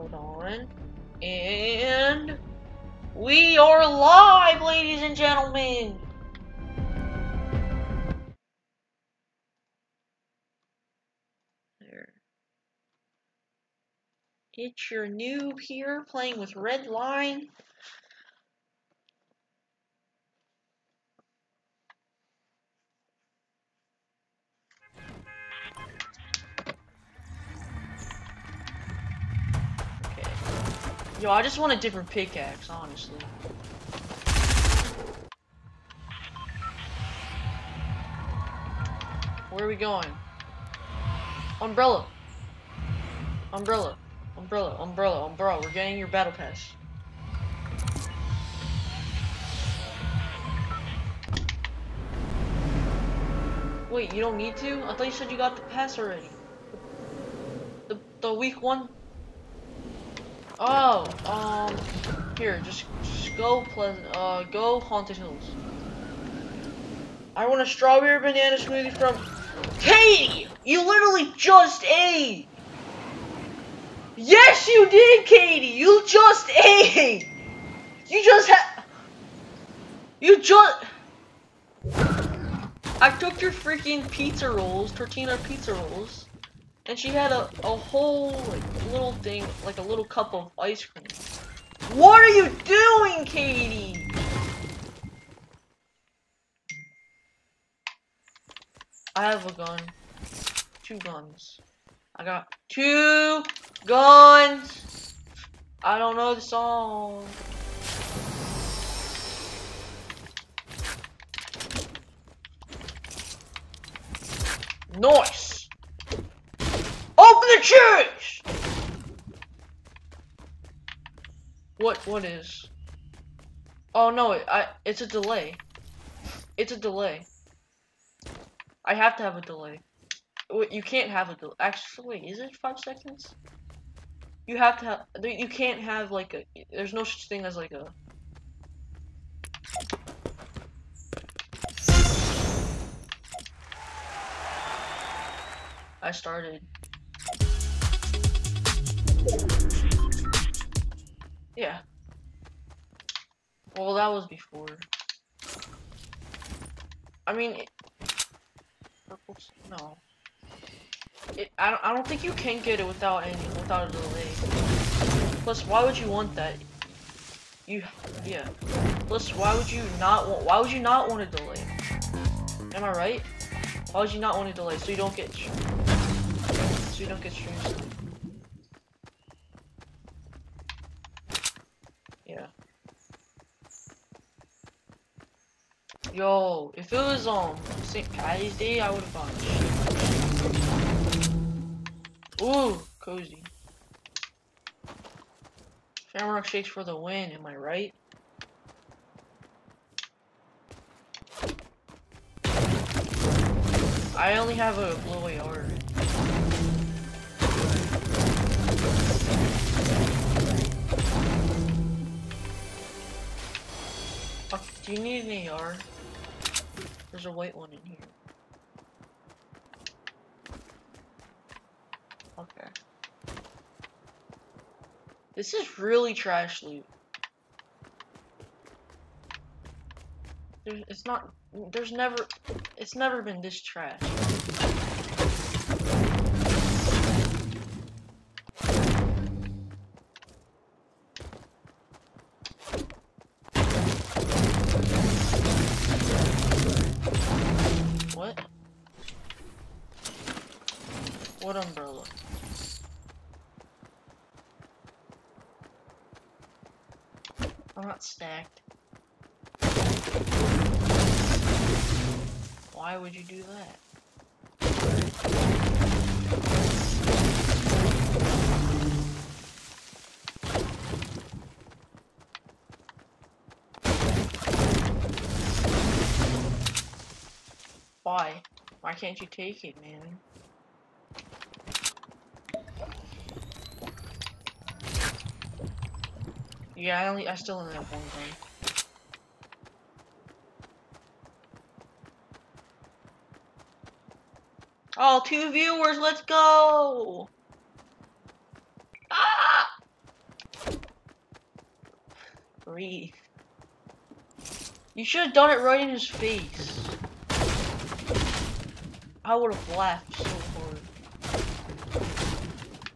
Hold on. And we are live, ladies and gentlemen. There. It's your noob here playing with Red Line. Yo, I just want a different pickaxe, honestly. Where are we going? Umbrella. Umbrella. Umbrella. Umbrella. Umbrella. We're getting your battle pass. Wait, you don't need to? I thought you said you got the pass already. The the week one. Oh, um, here, just, just go. Uh, go haunted hills. I want a strawberry banana smoothie from Katie. You literally just ate. Yes, you did, Katie. You just ate. You just had. You just. I took your freaking pizza rolls, tortilla pizza rolls, and she had a, a whole like, little thing, like a little cup of ice cream. What are you doing, Katie? I have a gun. Two guns. I got two guns. I don't know the song. Nice. Open the chest. What? What is? Oh no! I. It's a delay. It's a delay. I have to have a delay. You can't have a delay. Actually, is it five seconds? You have to have. You can't have like a. There's no such thing as like a. I started. Yeah. Well, that was before. I mean, it, purple no. It, I don't. I don't think you can get it without any without a delay. Plus, why would you want that? You, yeah. Plus, why would you not want? Why would you not want a delay? Am I right? Why would you not want a delay? So you don't get. So you don't get stream stuff. Yeah. Yo, if it was um, on St. Patty's Day, I would have gone. Ooh, cozy. Shamrock shakes for the win, am I right? I only have a blue AR. Do you need an AR? There's a white one in here. Okay. This is really trash loot. There's, it's not. There's never. It's never been this trash. Stacked. Why would you do that? Why? Why can't you take it, man? Yeah, I only I still only have one gun. Oh, two viewers, let's go! Ah! Breathe. You should have done it right in his face. I would have laughed so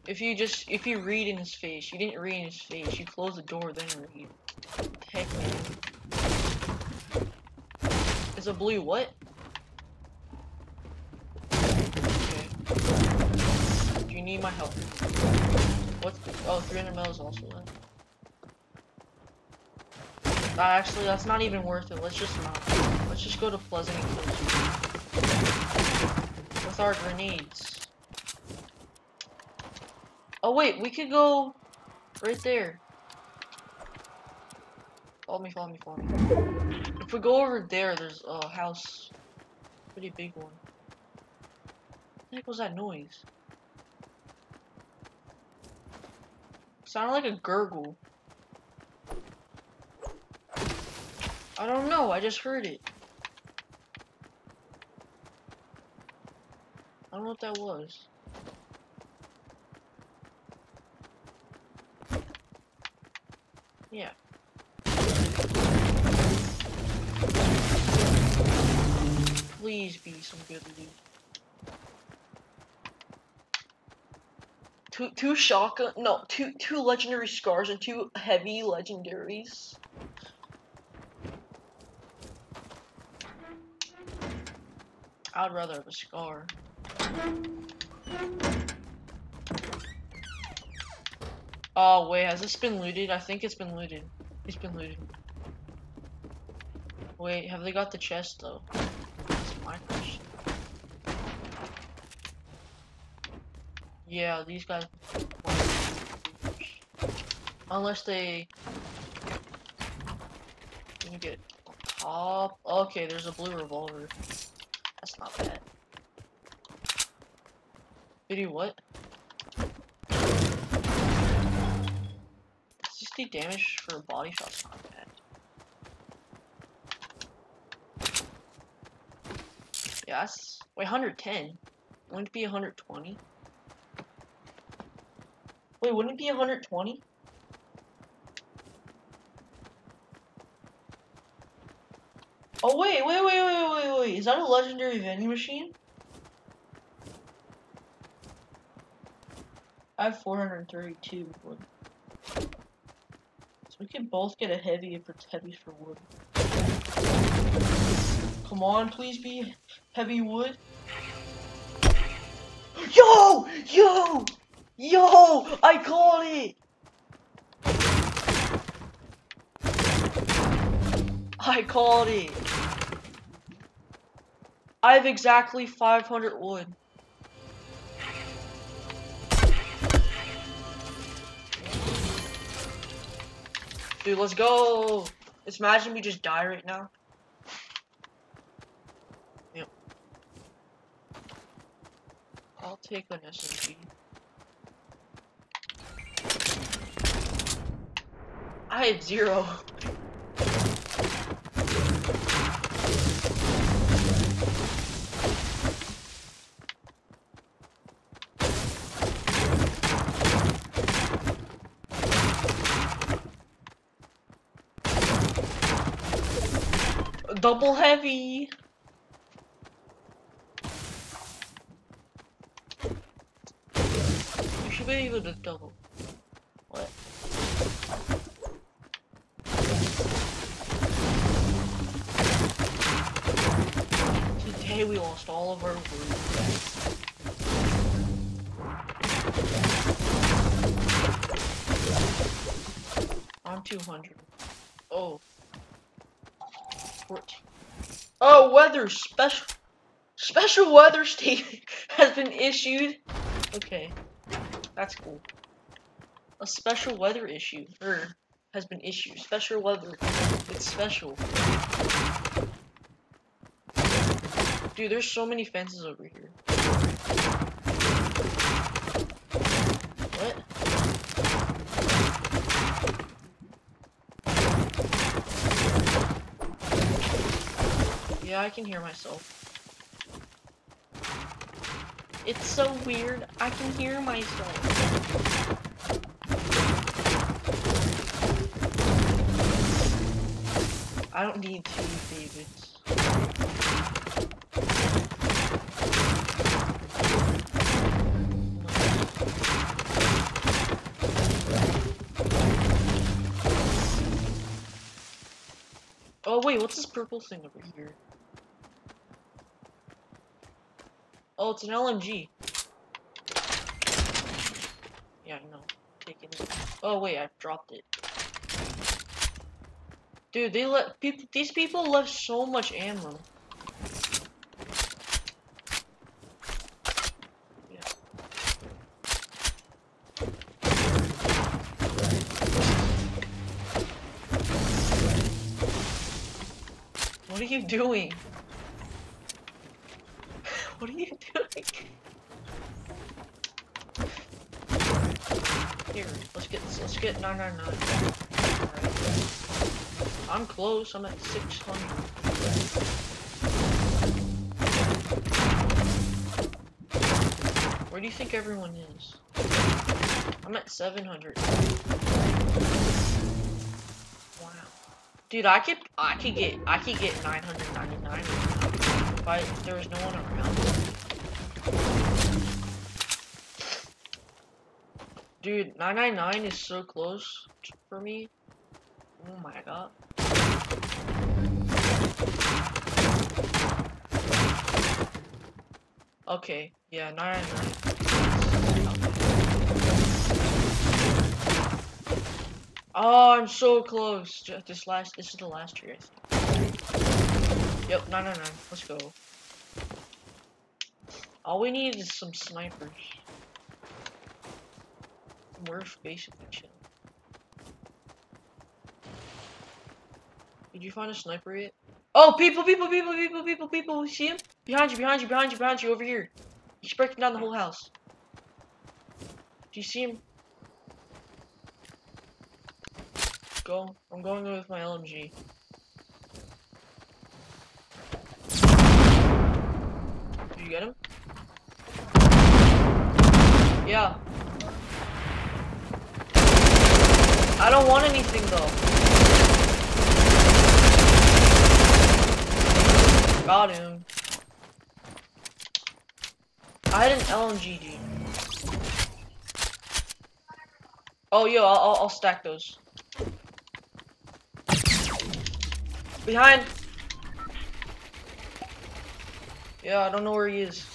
if you just, if you read in his face, you didn't read in his face, you close the door, then read. Heck man. Is a blue what? Okay. Do you need my help? What? Oh, 300 mil is also that. Uh, actually, that's not even worth it. Let's just not. Let's just go to Pleasant With our grenades. Oh wait, we could go right there. Follow me, follow me, follow me. If we go over there, there's a house. Pretty big one. What the heck was that noise? Sounded like a gurgle. I don't know, I just heard it. I don't know what that was. Yeah. Please be some good loot. Two two shotgun no two two legendary scars and two heavy legendaries. I'd rather have a scar. Oh wait, has this been looted? I think it's been looted. It's been looted. Wait, have they got the chest though? That's my question. Yeah, these guys. Unless they. Let me get top. Okay, there's a blue revolver. That's not bad. Video what? 60 damage for body shot's not bad. Yes. Wait, 110? Wouldn't it be 120? Wait, wouldn't it be 120? Oh wait, wait, wait, wait, wait, wait, is that a legendary vending machine? I have 432 wood. We can both get a heavy if it's heavy for wood. Come on, please be heavy wood. Yo! Yo! Yo! I caught it! I caught it! I have exactly 500 wood. Dude, let's go! Let's imagine we just die right now. Yep. I'll take an SMG. I had zero. Double heavy. You should be able to double. What? Today we lost all of our wood. I'm 200. Oh. 14. Oh, weather special special weather state has been issued. Okay, that's cool. A special weather issue or has been issued. Special weather. It's special. Dude, there's so many fences over here. What? Yeah, I can hear myself. It's so weird. I can hear myself. I don't need two Davids. Oh wait, what's this purple thing over here? Oh, it's an LMG. Yeah, no. Taking it. Oh wait, I dropped it. Dude, they let people. These people left so much ammo. What are you doing? What are you doing? Here, let's get let's get 999. Alright. I'm close. I'm at 600. Where do you think everyone is? I'm at 700. Wow. Dude, I could I could get I could get 999 if I there was no one around. Dude, 999 is so close for me. Oh my god. Okay, yeah, 999. Oh, I'm so close. This last, this is the last tree, I think. Yep, 999. Let's go. All we need is some snipers. We're basically chilling. Did you find a sniper yet? Oh, people, people, people, people, people, people. See him? Behind you, behind you, behind you, behind you, over here. He's breaking down the whole house. Do you see him? Go. I'm going with my LMG. You get him? Yeah. I don't want anything though. Got him. I had an LMG, dude. Oh, yo, I'll, I'll, I'll stack those. Behind. Yeah, I don't know where he is.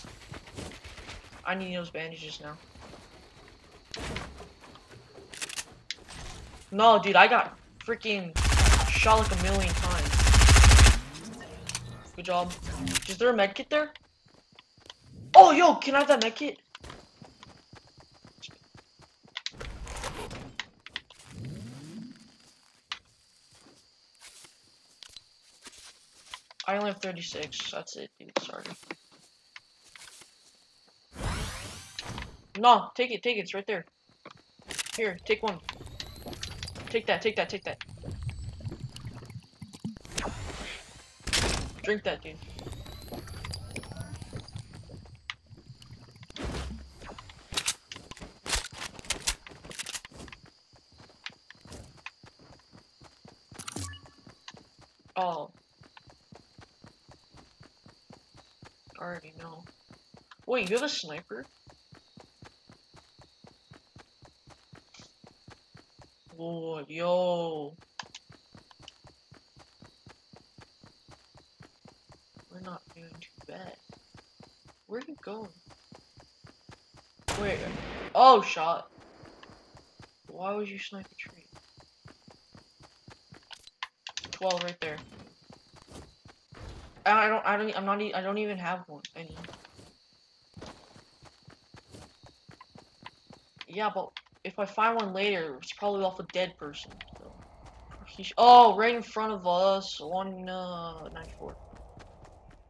I need those bandages now. No, dude, I got freaking shot like a million times. Good job. Is there a med kit there? Oh, yo, can I have that med only have 36. That's it, dude. Sorry. No, take it, take it. It's right there. Here, take one. Take that, take that, take that. Drink that, dude. Oh. I already know. Wait, you have a sniper? Oh, yo. We're not doing too bad. Where are you going? Wait. Oh, shot. Why would you snipe a tree? 12 right there. I don't, I don't, I'm not, I don't even have one, any. Yeah, but if I find one later, it's probably off a dead person. So. Oh, right in front of us, one, uh, 94.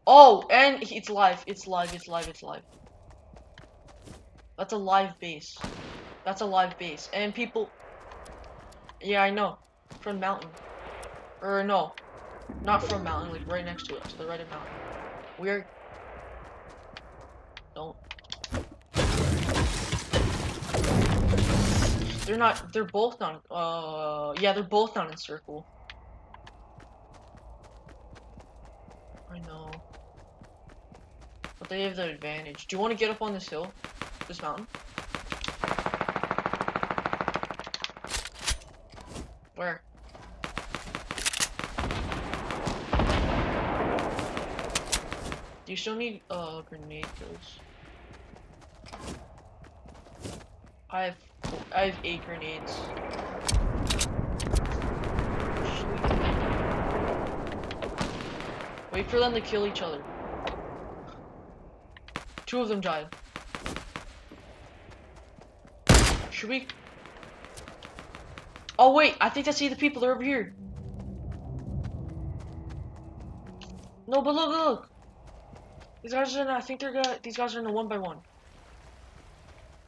Oh, and it's live, it's live, it's live, it's live. That's a live base. That's a live base. And people... Yeah, I know. From mountain. Or no. Not from mountain, like right next to it, to the right of mountain. We're... Don't. They're not, they're both not, uh, yeah, they're both not in circle. I know. But they have the advantage. Do you want to get up on this hill? This mountain? Where? Do you still need uh grenade kills? I have I have eight grenades. Wait for them to kill each other. Two of them died. Should we? Oh wait, I think I see the people. They're over here. No, but look, look. These guys are in. I think they're gonna. These guys are in a one by one.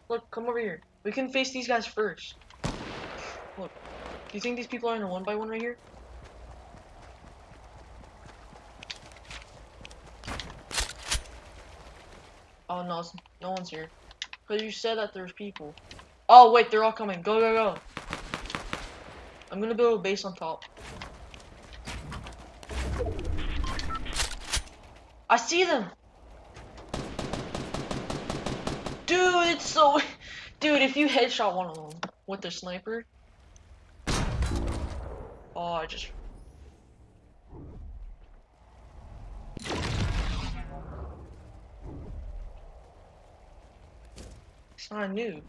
Look, come over here. We can face these guys first. Look. Do you think these people are in a one by one right here? Oh no, no one's here. Cause you said that there's people. Oh wait, they're all coming. Go, go, go. I'm gonna build a base on top. I see them. Dude, it's so... Dude, if you headshot one of them with the sniper... Oh, I just... It's not a noob.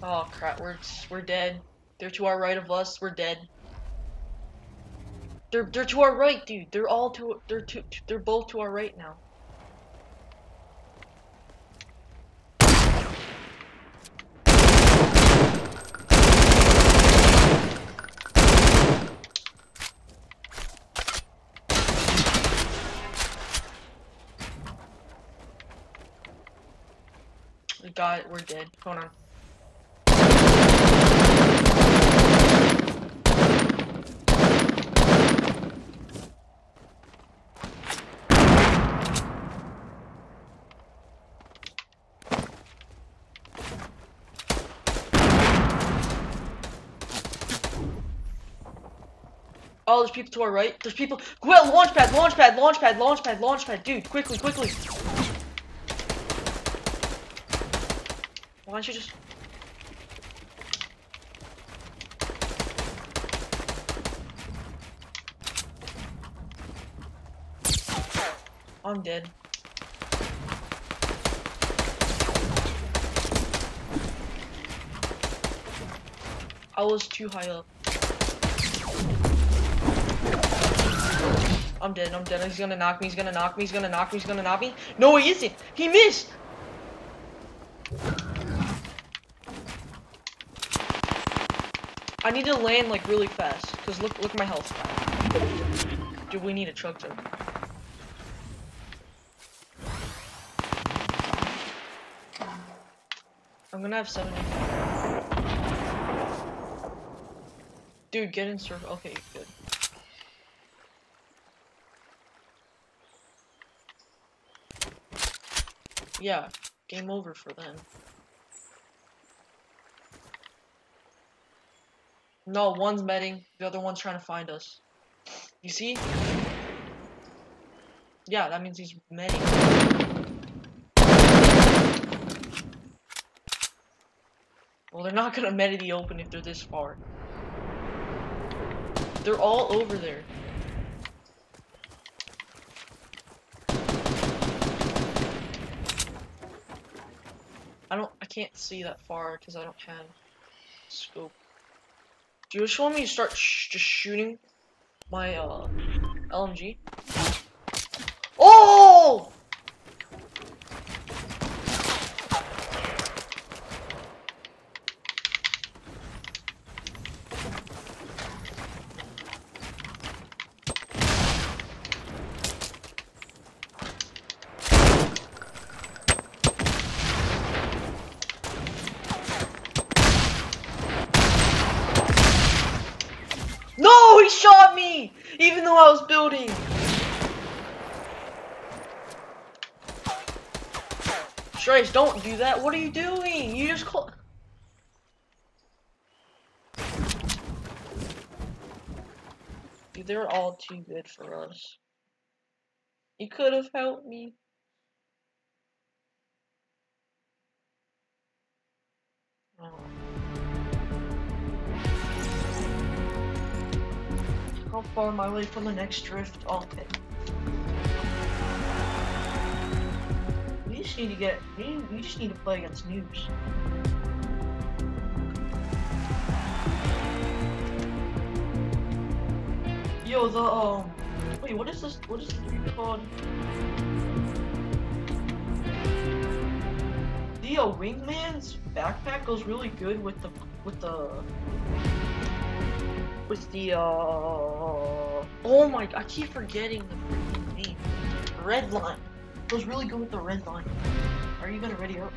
Oh crap, we're we're dead. They're to our right of us. We're dead. They're they're to our right, dude. They're all to they're to they're both to our right now. Got. We're dead. Hold on. Oh, there's people to our right. There's people. Well, launch pad, launch pad, launch pad, launch pad, launch pad. Dude, quickly, quickly. Why don't you just... I'm dead. I was too high up. I'm dead, I'm dead. He's gonna knock me, he's gonna knock me, he's gonna knock me, he's gonna knock me. No, he isn't! He missed! I need to land like really fast, cause look, look at my health. Dude, we need a chug jug. I'm gonna have 70. Dude, get in circle. Okay, good. Yeah, game over for them. No, one's medding, the other one's trying to find us. You see? Yeah, that means he's medding. Well, they're not gonna med the open if they're this far. They're all over there. I don't, I can't see that far because I don't have scope. Do you just want me to start sh just shooting my uh, LMG? Oh! No, he shot me! Even though I was building! Trace, don't do that. What are you doing? You just call. They're all too good for us. You could have helped me. Oh. How far am I away from the next drift? Okay. Just need to get. We just need to play against noobs. Yo, the um. Wait, what is this? What is this called? The uh, wingman's backpack goes really good with the with the with the uh. Oh my! I keep forgetting the freaking name. Red line goes really good with the red line. Are you gonna ready up?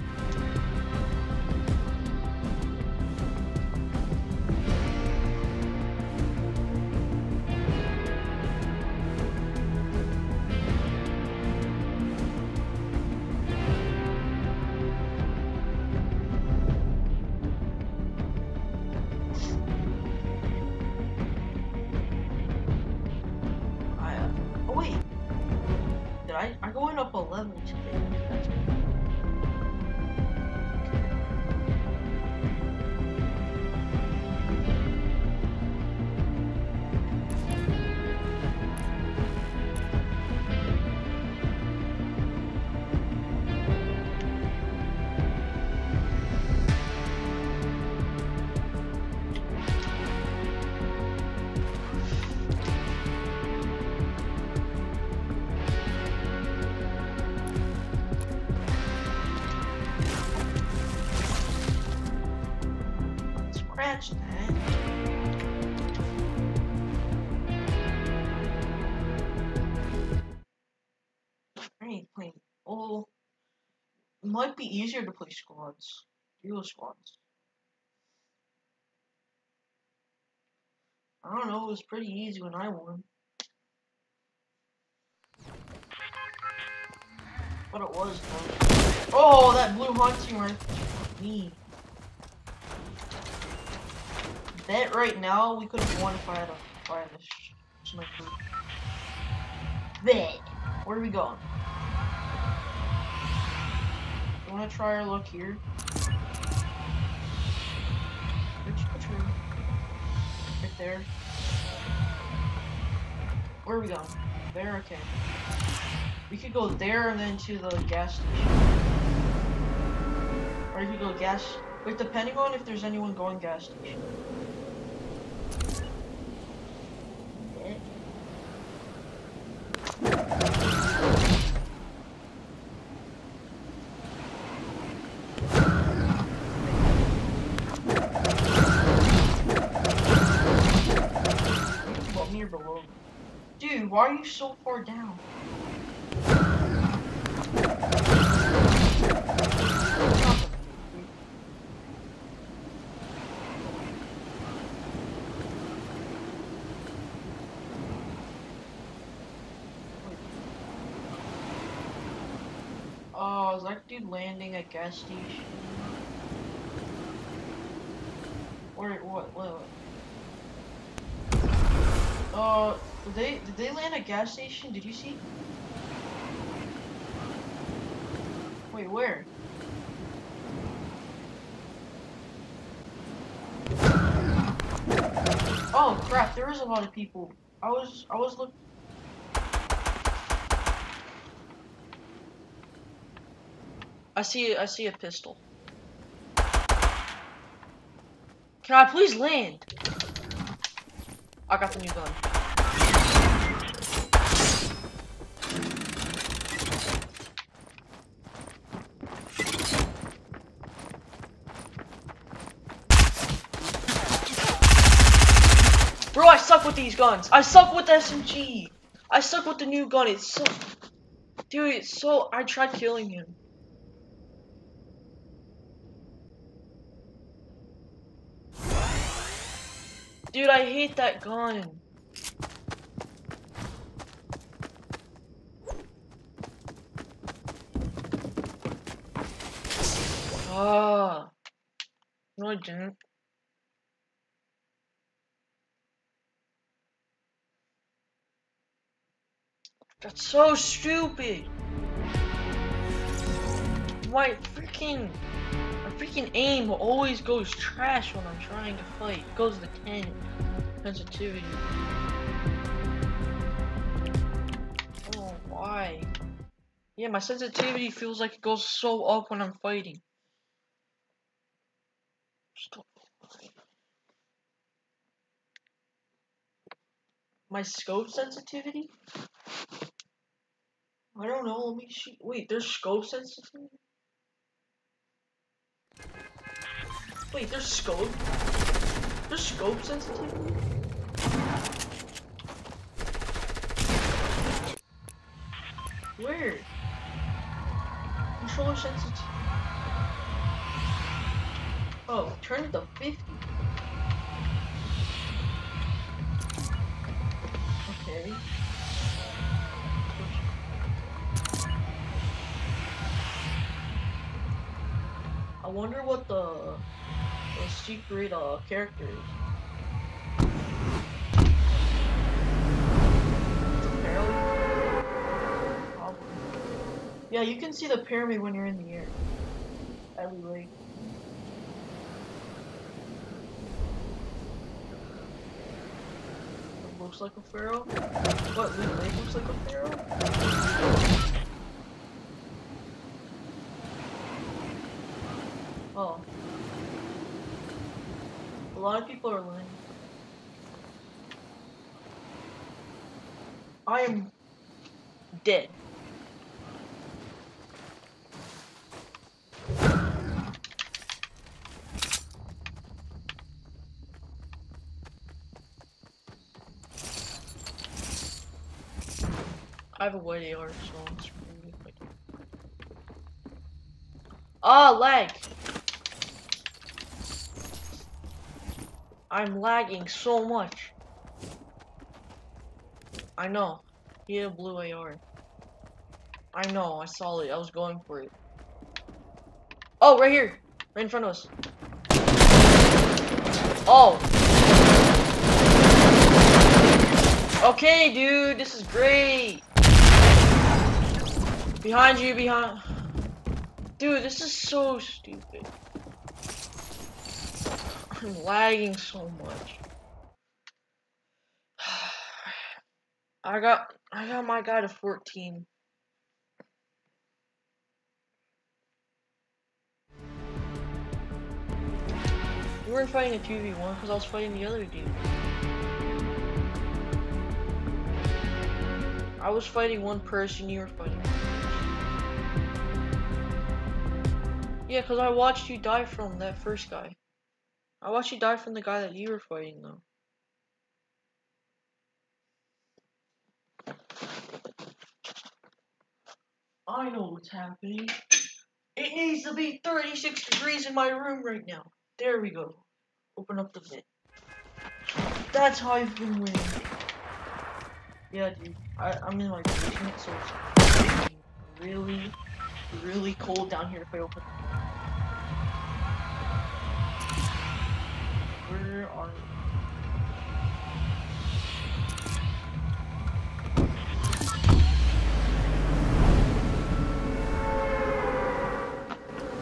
Easier to play squads, duo squads. I don't know. It was pretty easy when I won. But it was. Oh, that blue hunting right me. Bet right now we could have won if I had a had sniper. Bet. Where are we going? You wanna try our luck here? Which? Right there. Where are we going? There, okay. We could go there and then to the gas station. Or you could go gas. Wait, depending on if there's anyone going gas station. Eh. Above me or below? Dude, why are you so far down? Oh, is that dude landing at gas station? Or what? What? Uh, did they did they land at gas station? Did you see? Wait, where? Oh crap! There is a lot of people. I was I was looking. I see I see a pistol. Can I please land? I got the new gun. Bro, I suck with these guns. I suck with the SMG. I suck with the new gun. It's so... Dude, it's so... I tried killing him. Dude, I hate that gun. Ah. No, I didn't. That's so stupid. My freaking, my freaking aim always goes trash when I'm trying to fight. It goes to 10 sensitivity. Oh, why? Yeah, my sensitivity feels like it goes so up when I'm fighting. Stop. My scope sensitivity? I don't know, let me see. Wait, there's scope sensitivity? Wait, there's scope? There's scope sensitivity? Where? Controller sensitivity. Oh, turn it to 50. Okay. I wonder what the, the secret uh, character is. Yeah, you can see the pyramid when you're in the air. Every way. It looks like a pharaoh. What, Loot Lake looks like a pharaoh? Oh. A lot of people are lying. I am dead. Have a white AR, so quick. Ah, lag! I'm lagging so much. I know. He had a blue AR. I know, I saw it. I was going for it. Oh, right here! Right in front of us. Oh! Okay, dude, this is great! Behind you, behind... Dude, this is so stupid. I'm lagging so much. I got I got my guy to 14. We weren't fighting a 2v1 because I was fighting the other dude. I was fighting one person, you were fighting Yeah, because I watched you die from that first guy. I watched you die from the guy that you were fighting, though. I know what's happening. It needs to be 36 degrees in my room right now. There we go. Open up the vent. That's how I've been winning. Yeah, dude. I, I'm in my basement, so it's really, really cold down here if I open Where are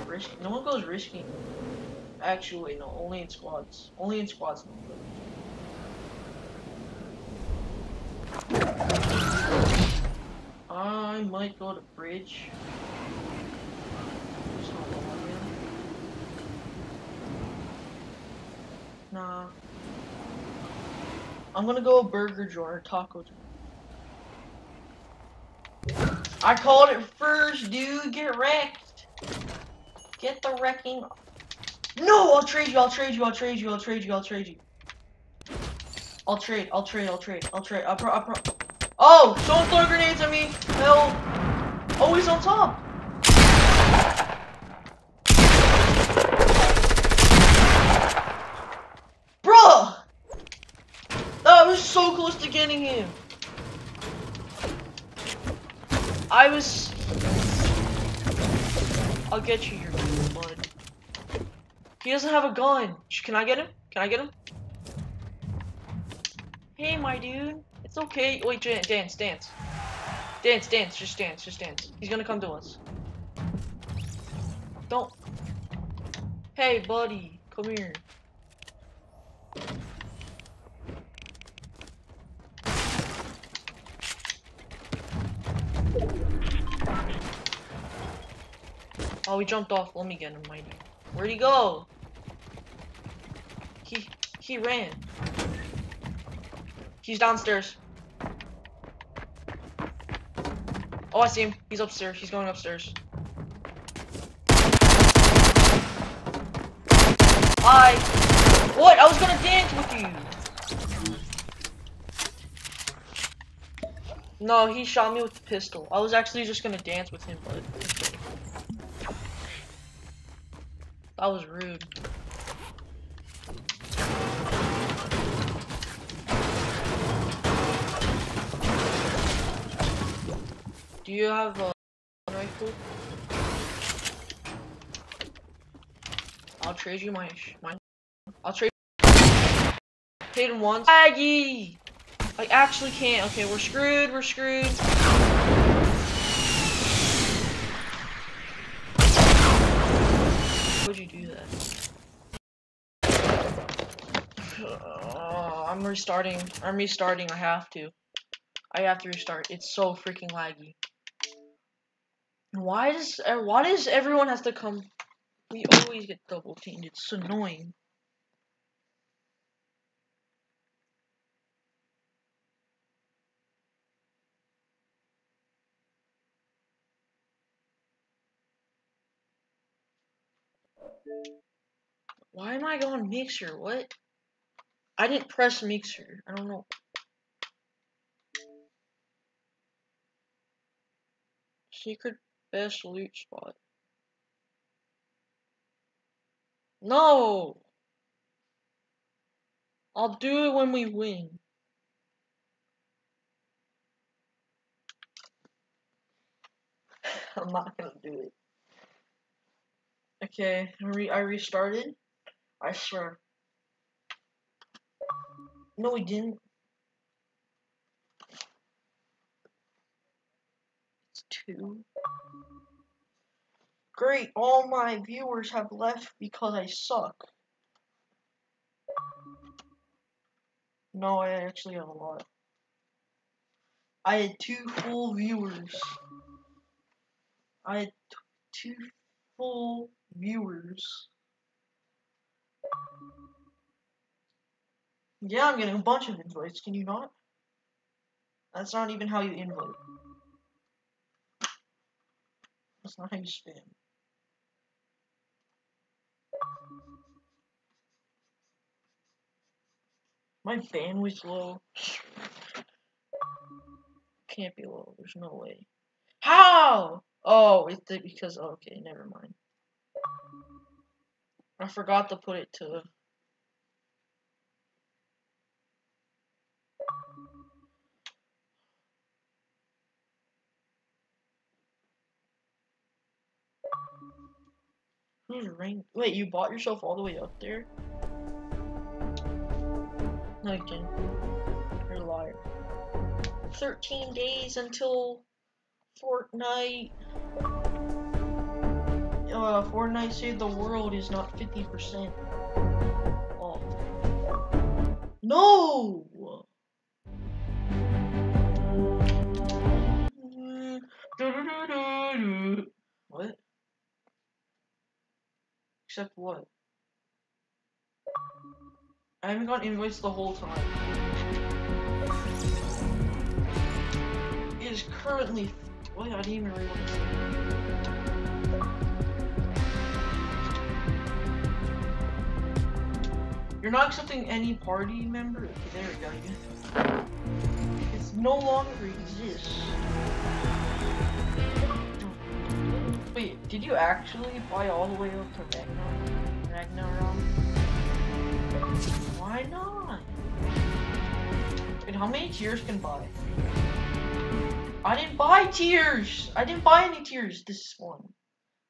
Risky. No one goes risky. Actually, no. Only in squads. Only in squads. I might go to bridge. Nah. I'm gonna go burger joint or taco joint. I called it first, dude. Get wrecked. Get the wrecking. No, I'll trade you. I'll trade you. I'll trade you. I'll trade you. I'll trade you. I'll trade. I'll trade. I'll trade. I'll trade. I'll pro. I'll pro. Oh, someone throw grenades at me. Hell. Oh, he's on top. Bruh! That was so close to getting him. I was... I'll get you, your bud. He doesn't have a gun. Can I get him? Can I get him? Hey, my dude. It's okay. Wait, dance, dance. Dance, dance, just dance, just dance. He's gonna come to us. Don't. Hey, buddy, come here. Oh, he jumped off. Let me get him, mighty. Where'd he go? He he ran. He's downstairs. Oh, I see him. He's upstairs. He's going upstairs. Hi. What? I was gonna dance with you. No, he shot me with the pistol. I was actually just gonna dance with him, but that was rude. Do you have a rifle? I'll trade you my my. I'll trade. Hit him once. Aggie. I actually can't. Okay, we're screwed. We're screwed. Would you do that? Uh, I'm restarting. I'm restarting. I have to. I have to restart. It's so freaking laggy. Why does uh, why does everyone has to come? We always get double teamed. It's annoying. Why am I going mixer? What? I didn't press mixer. I don't know. Secret best loot spot. No! I'll do it when we win. I'm not gonna do it. Okay, re I restarted. I swear. No, we didn't. It's two. Great, all my viewers have left because I suck. No, I actually have a lot. I had two full viewers. I had two full viewers. Yeah, I'm getting a bunch of invites, can you not? That's not even how you invite. That's not how you spam. My bandwidth's low. Can't be low, there's no way. How? Oh, it's because, okay, never mind. I forgot to put it to Who's rank? Wait, you bought yourself all the way up there? No. You're a liar. 13 days until Fortnite. Uh, Fortnite Save the World is not 50% off. No! Except what? I haven't got invoiced the whole time. It is currently. What? Oh I didn't even realize. You're not accepting any party member? Okay, there we go. It's no longer exists. Wait, did you actually buy all the way up to Ragnarok? Ragnarok? Why not? Wait, how many tiers can buy? I didn't buy tiers! I didn't buy any tiers this one.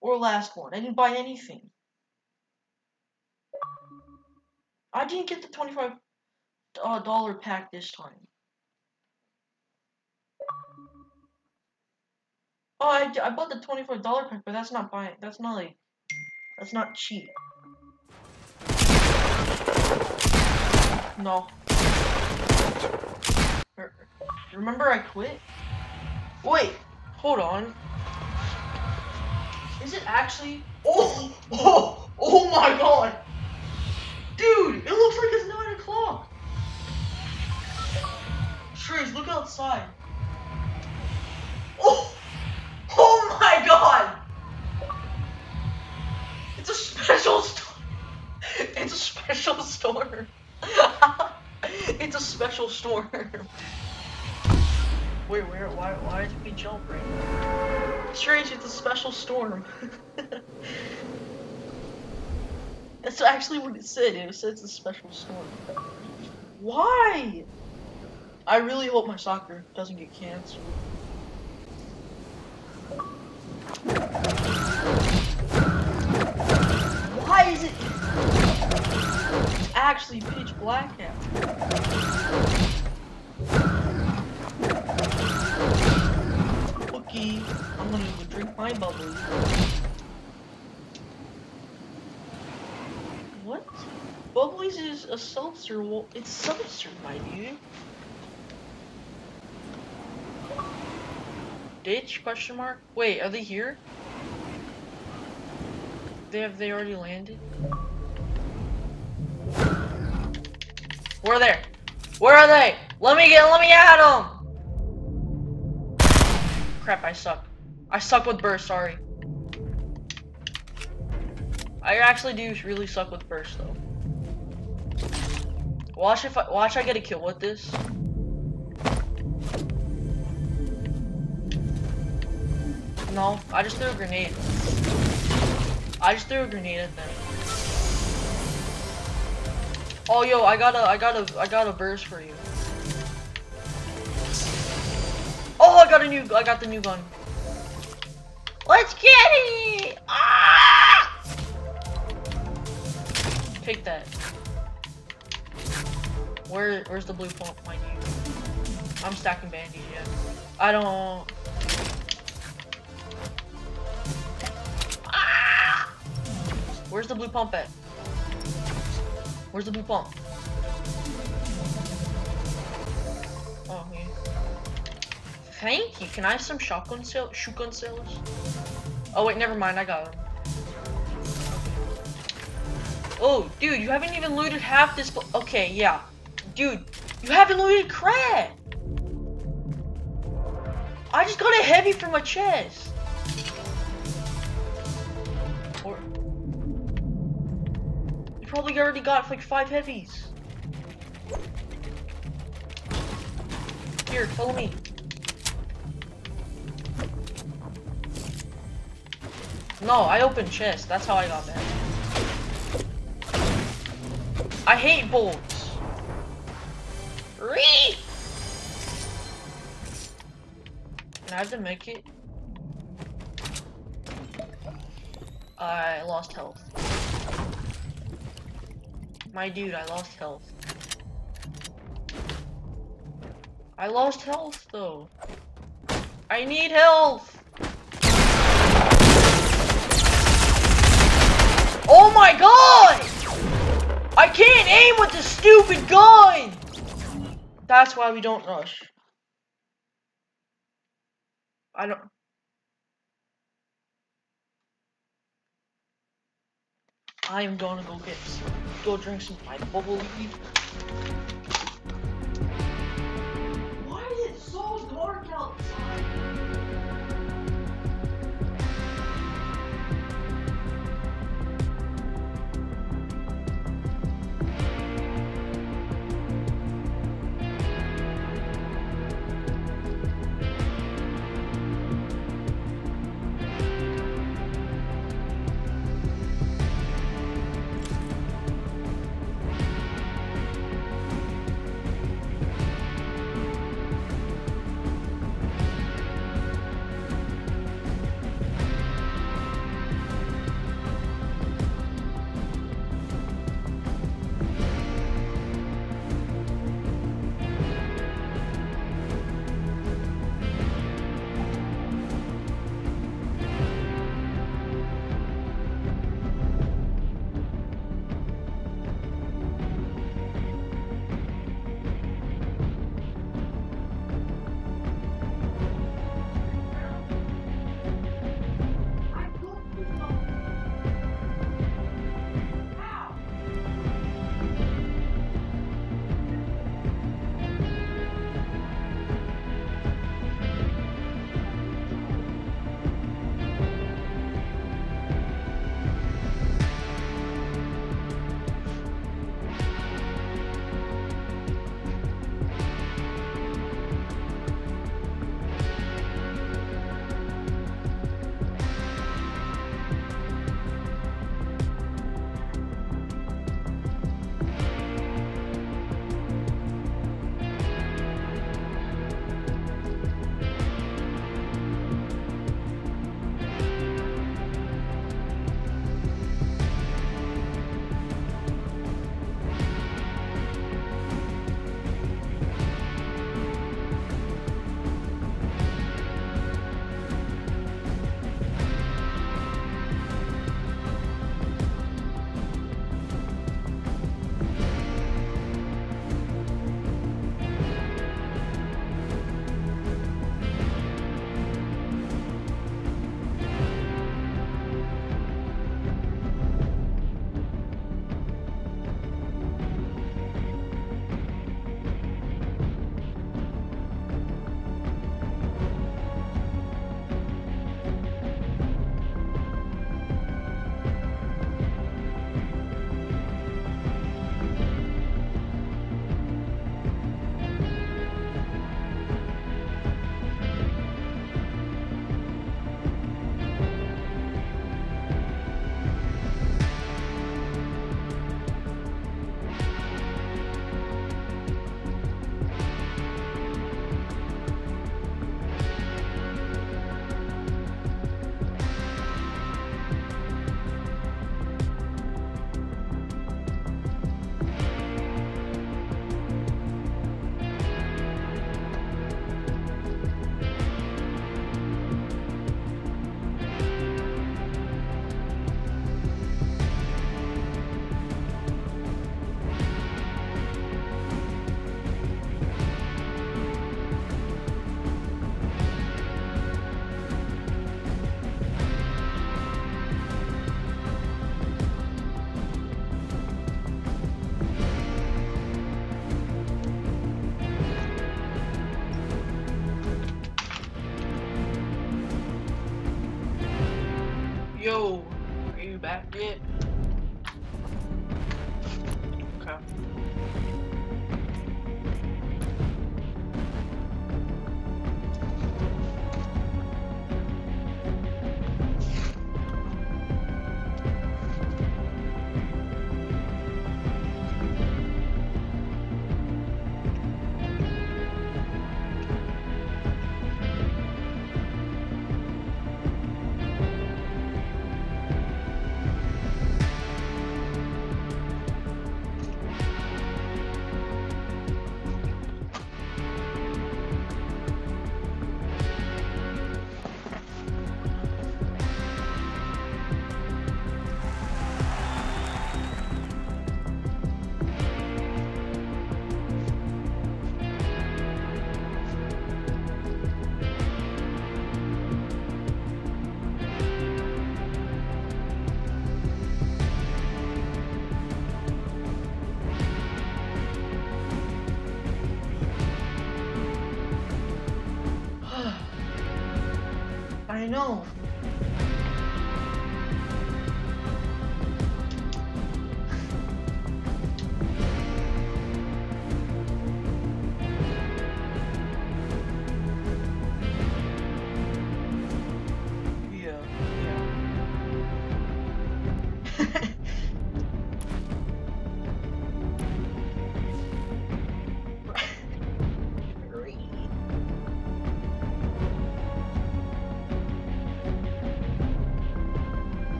Or last one. I didn't buy anything. I didn't get the $25 uh, dollar pack this time. Oh, I, I bought the $24 pack, but that's not buying. That's not like. That's not cheap. No. Er, Remember I quit? Wait, hold on. Is it actually? Oh, oh, oh my god! Dude, it looks like it's 9 o'clock! Trace, look outside. Oh! Oh my god! It's a special storm. It's a special storm. it's a special storm. Wait, where? Why? Why did we jump right now? Strange, it's a special storm. That's actually what it said. It said it's a special storm. Why? I really hope my soccer doesn't get canceled. Why is it actually pitch black out? Cookie, I'm gonna go drink my bubbly. What? Bubblies is a seltzer. Well, it's seltzer, my dude. Ditch? Question mark. Wait, are they here? They have they already landed? Where are they? Where are they? Let me get. Let me at them. Crap! I suck. I suck with burst. Sorry. I actually do really suck with burst though. Watch if I watch I get a kill with this. I just threw a grenade. I just threw a grenade at them. Oh yo, I got a I got a I got a burst for you. Oh I got a new I got the new gun. Let's get it! Ah! Take that. Where where's the blue point? my dude? I'm stacking bandies, yeah. I don't Where's the blue pump at? Where's the blue pump? Oh, yeah. Thank you. Can I have some shotgun sale shotgun sales? Oh wait, never mind. I got them. Oh, dude, you haven't even looted half this. Okay, yeah, dude, you haven't looted crap. I just got a heavy from my chest. Probably already got like five heavies. Here, follow me. No, I opened chest. That's how I got that. I hate bolts. Ree! Can I have to make it? I lost health. My dude, I lost health. I lost health though. I need health! Oh my god! I can't aim with the stupid gun! That's why we don't rush. I don't... I am gonna go get go drink some my bubble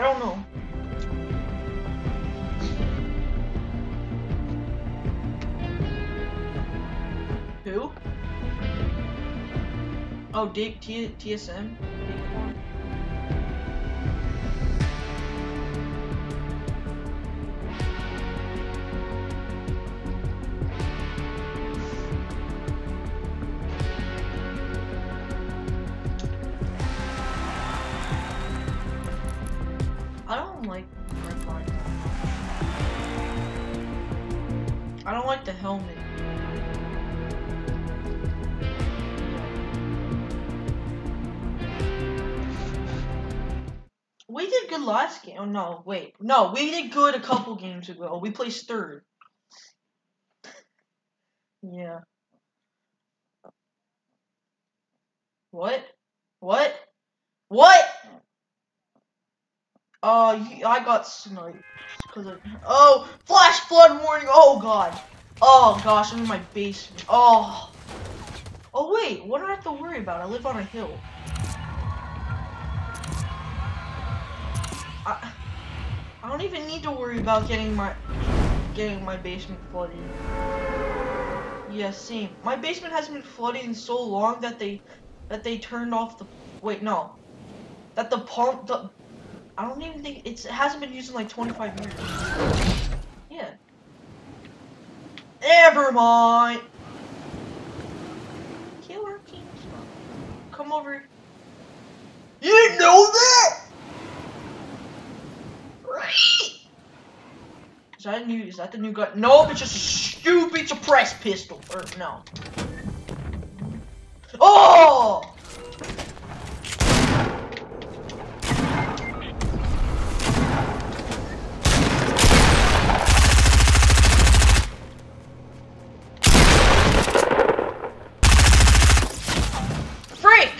I don't know. Who? Oh, D T TSM? No, wait. No, we did good a couple games ago. We placed third. Yeah. What? What? What? Oh, you, I got sniped. Cause of, oh, flash flood warning. Oh god. Oh gosh, I'm in my basement. Oh. Oh wait, what do I have to worry about? I live on a hill. I, I don't even need to worry about getting my getting my basement flooded. Yeah, same. My basement hasn't been flooded in so long that they that they turned off the wait no that the pump the I don't even think it hasn't been used in like 25 years. Yeah. Never mind. Killer King. Come over. You didn't know that? Right. Is that new? Is that the new gun? No, it's just a stupid suppressed pistol. Or no. Oh! Freak!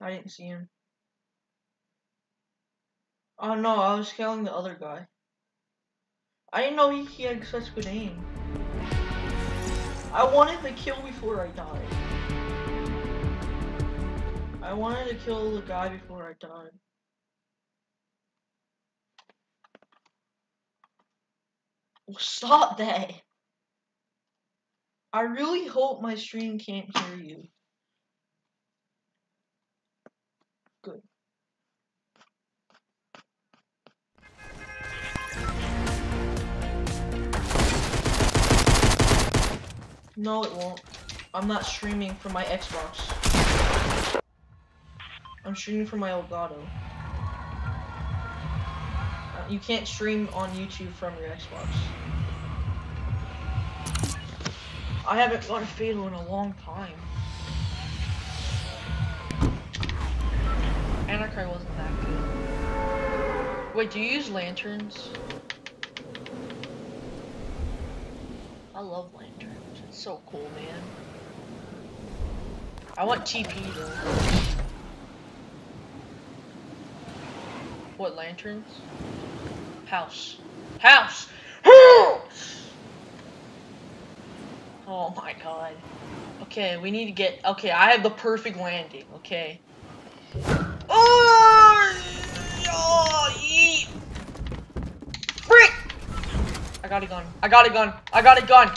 I didn't see him. Oh no, I was killing the other guy. I didn't know he, he had such good aim. I wanted to kill before I died. I wanted to kill the guy before I died. Well, stop that. I really hope my stream can't hear you. No, it won't. I'm not streaming from my Xbox. I'm streaming from my Elgato. Uh, You can't stream on YouTube from your Xbox. I haven't got a Fatal in a long time. Anarchy wasn't that good. Wait, do you use lanterns? I love lanterns. It's so cool, man. I want TP though. What lanterns? House. House! House! Oh my god. Okay, we need to get. Okay, I have the perfect landing. Okay. Oh! oh! I got a gun. I got a gun. I got a gun.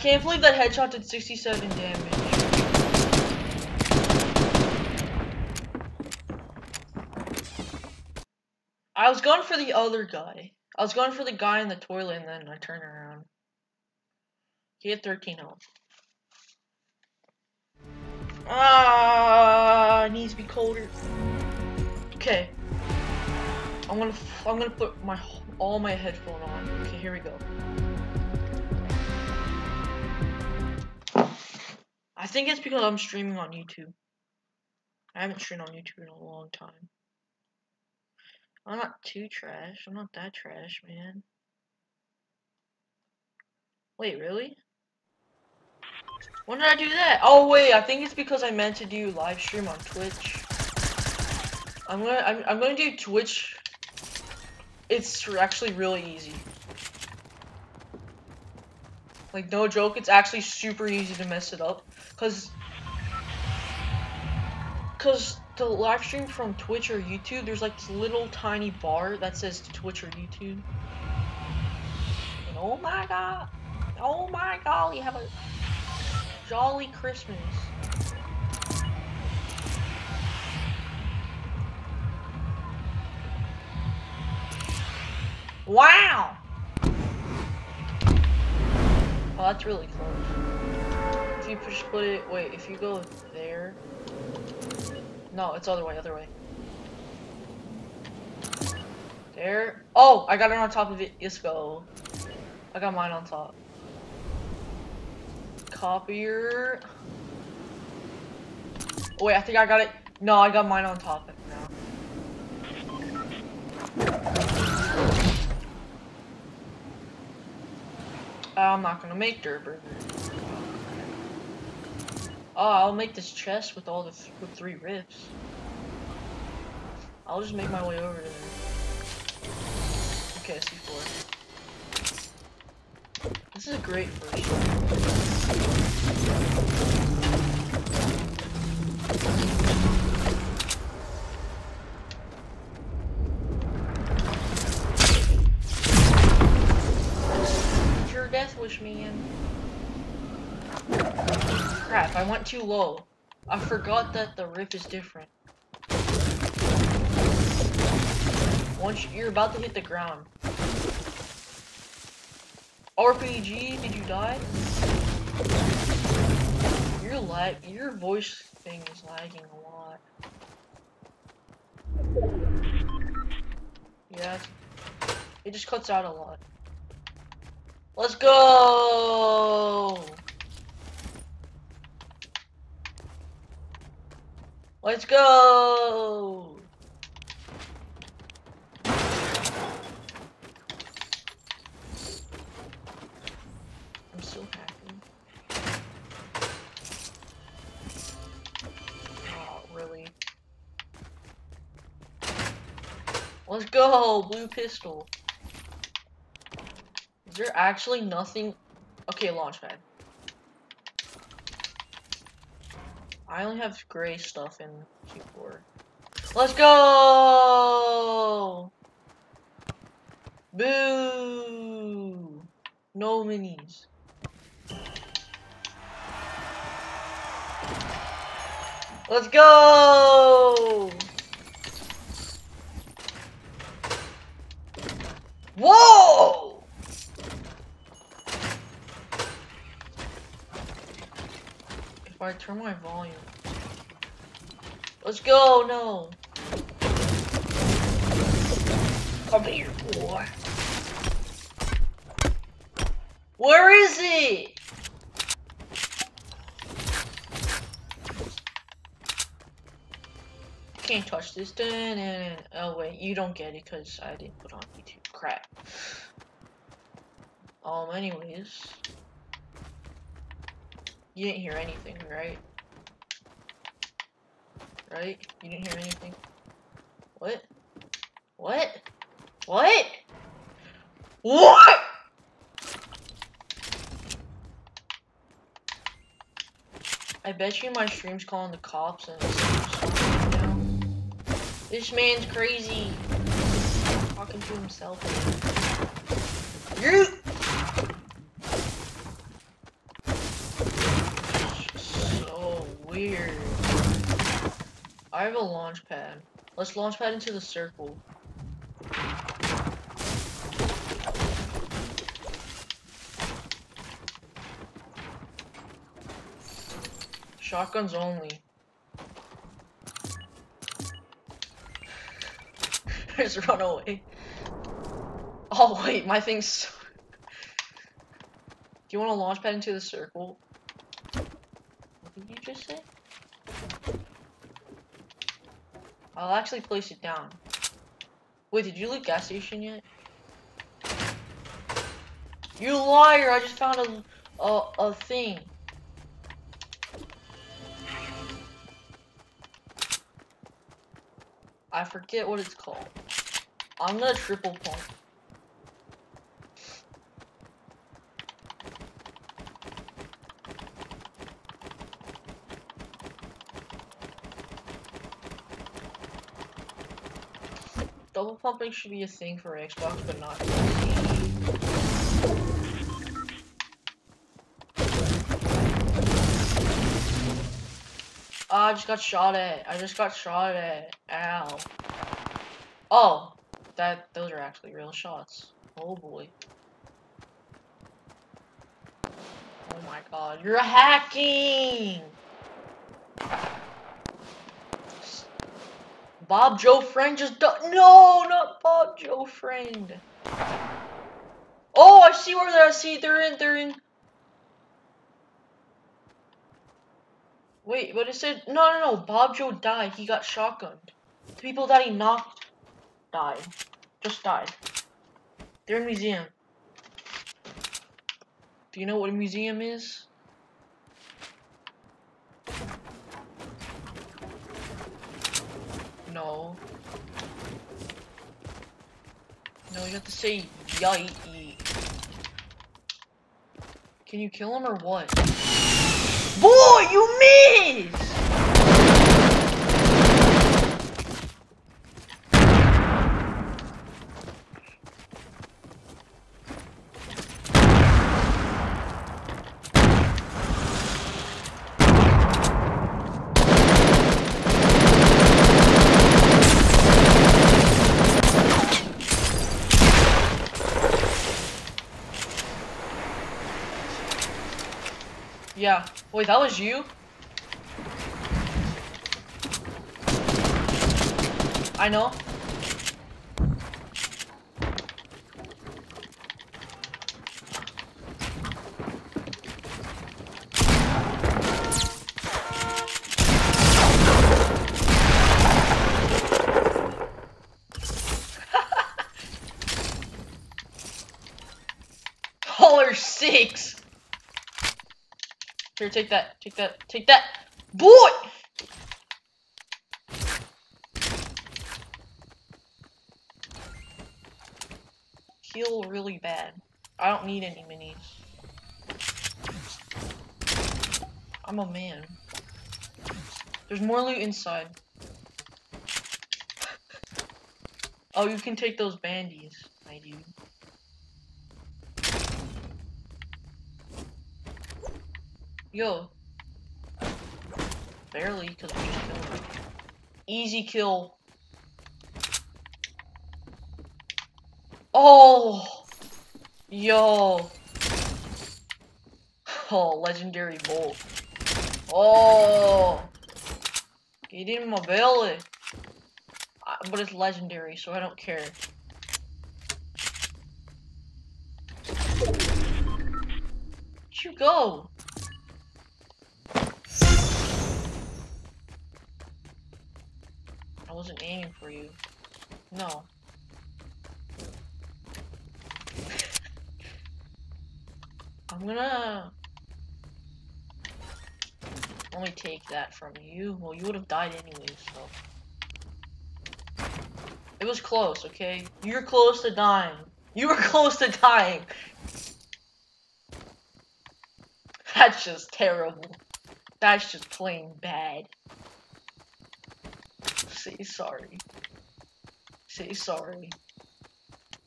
Can't believe that headshot did 67 damage. I was going for the other guy. I was going for the guy in the toilet and then I turned around. He had 13 health. Ah, it needs to be colder. Okay. I'm gonna I'm gonna put my all my headphone on. Okay, here we go. I think it's because I'm streaming on YouTube. I haven't streamed on YouTube in a long time. I'm not too trash. I'm not that trash, man. Wait, really? When did I do that? Oh wait, I think it's because I meant to do live stream on Twitch. I'm gonna I'm, I'm gonna do Twitch. It's actually really easy. Like no joke, it's actually super easy to mess it up. Cause Cause the live stream from Twitch or YouTube, there's like this little tiny bar that says Twitch or YouTube. And oh my god. Oh my you have a jolly Christmas. Wow! Oh, that's really close. You put it, wait, if you go there, no, it's other way, other way. There. Oh, I got it on top of it. Let's go. I got mine on top. Copier. Oh, wait, I think I got it. No, I got mine on top now. I'm not gonna make dirt. Oh, I'll make this chest with all the th with three rifts. I'll just make my way over there. Okay, C4. This is a great first I went too low. I forgot that the rift is different. Once you're about to hit the ground. RPG, did you die? Your lag, your voice thing is lagging a lot. Yeah, it just cuts out a lot. Let's go! Let's go! I'm so happy. Oh, really? Let's go! Blue pistol. Is there actually nothing? Okay, launchpad. I only have gray stuff in Q4. Let's go! Boo! No minis. Let's go! Whoa! I turn my volume. Let's go, no. Come here, boy. Where is it? Can't touch this. Dun, dun, dun. Oh wait, you don't get it because I didn't put on YouTube. Crap. Um, anyways. You didn't hear anything, right? Right? You didn't hear anything? What? What? What? What? I bet you my stream's calling the cops and This man's crazy. Talking to himself. You I have a launch pad. Let's launch pad into the circle. Shotguns only. Just run away. Oh wait, my thing's Do you want to launch pad into the circle? What did you just say? I'll actually place it down. Wait, did you loot gas station yet? You liar! I just found a a, a thing. I forget what it's called. I'm gonna triple pump. Double pumping should be a thing for Xbox, but not Oh, I just got shot at. I just got shot at. Ow. Oh, that those are actually real shots. Oh boy. Oh my god, you're hacking! Bob Joe Friend just No, not Bob Joe Friend. Oh, I see where they're. I see they're in. They're in. Wait, but it said no, no, no. Bob Joe died. He got shotgunned. The people that he knocked died. Just died. They're in museum. Do you know what a museum is? No. No, you have to say yite. Can you kill him or what? Boy, you missed! Yeah. Wait, that was you? I know. Six. Here, take that. Take that. Take that. Boy! Heal really bad. I don't need any minis. I'm a man. There's more loot inside. oh, you can take those bandies, my dude. Yo. Barely, because we just killed him. Easy kill. Oh! Yo! Oh, legendary bolt. Oh! Get in my belly. Uh, but it's legendary, so I don't care. Where'd you go? Wasn't aiming for you. No. I'm gonna... Me take that from you. Well, you would have died anyway, so... It was close, okay? You're close to dying. You were close to dying! That's just terrible. That's just plain bad. Say sorry. Say sorry.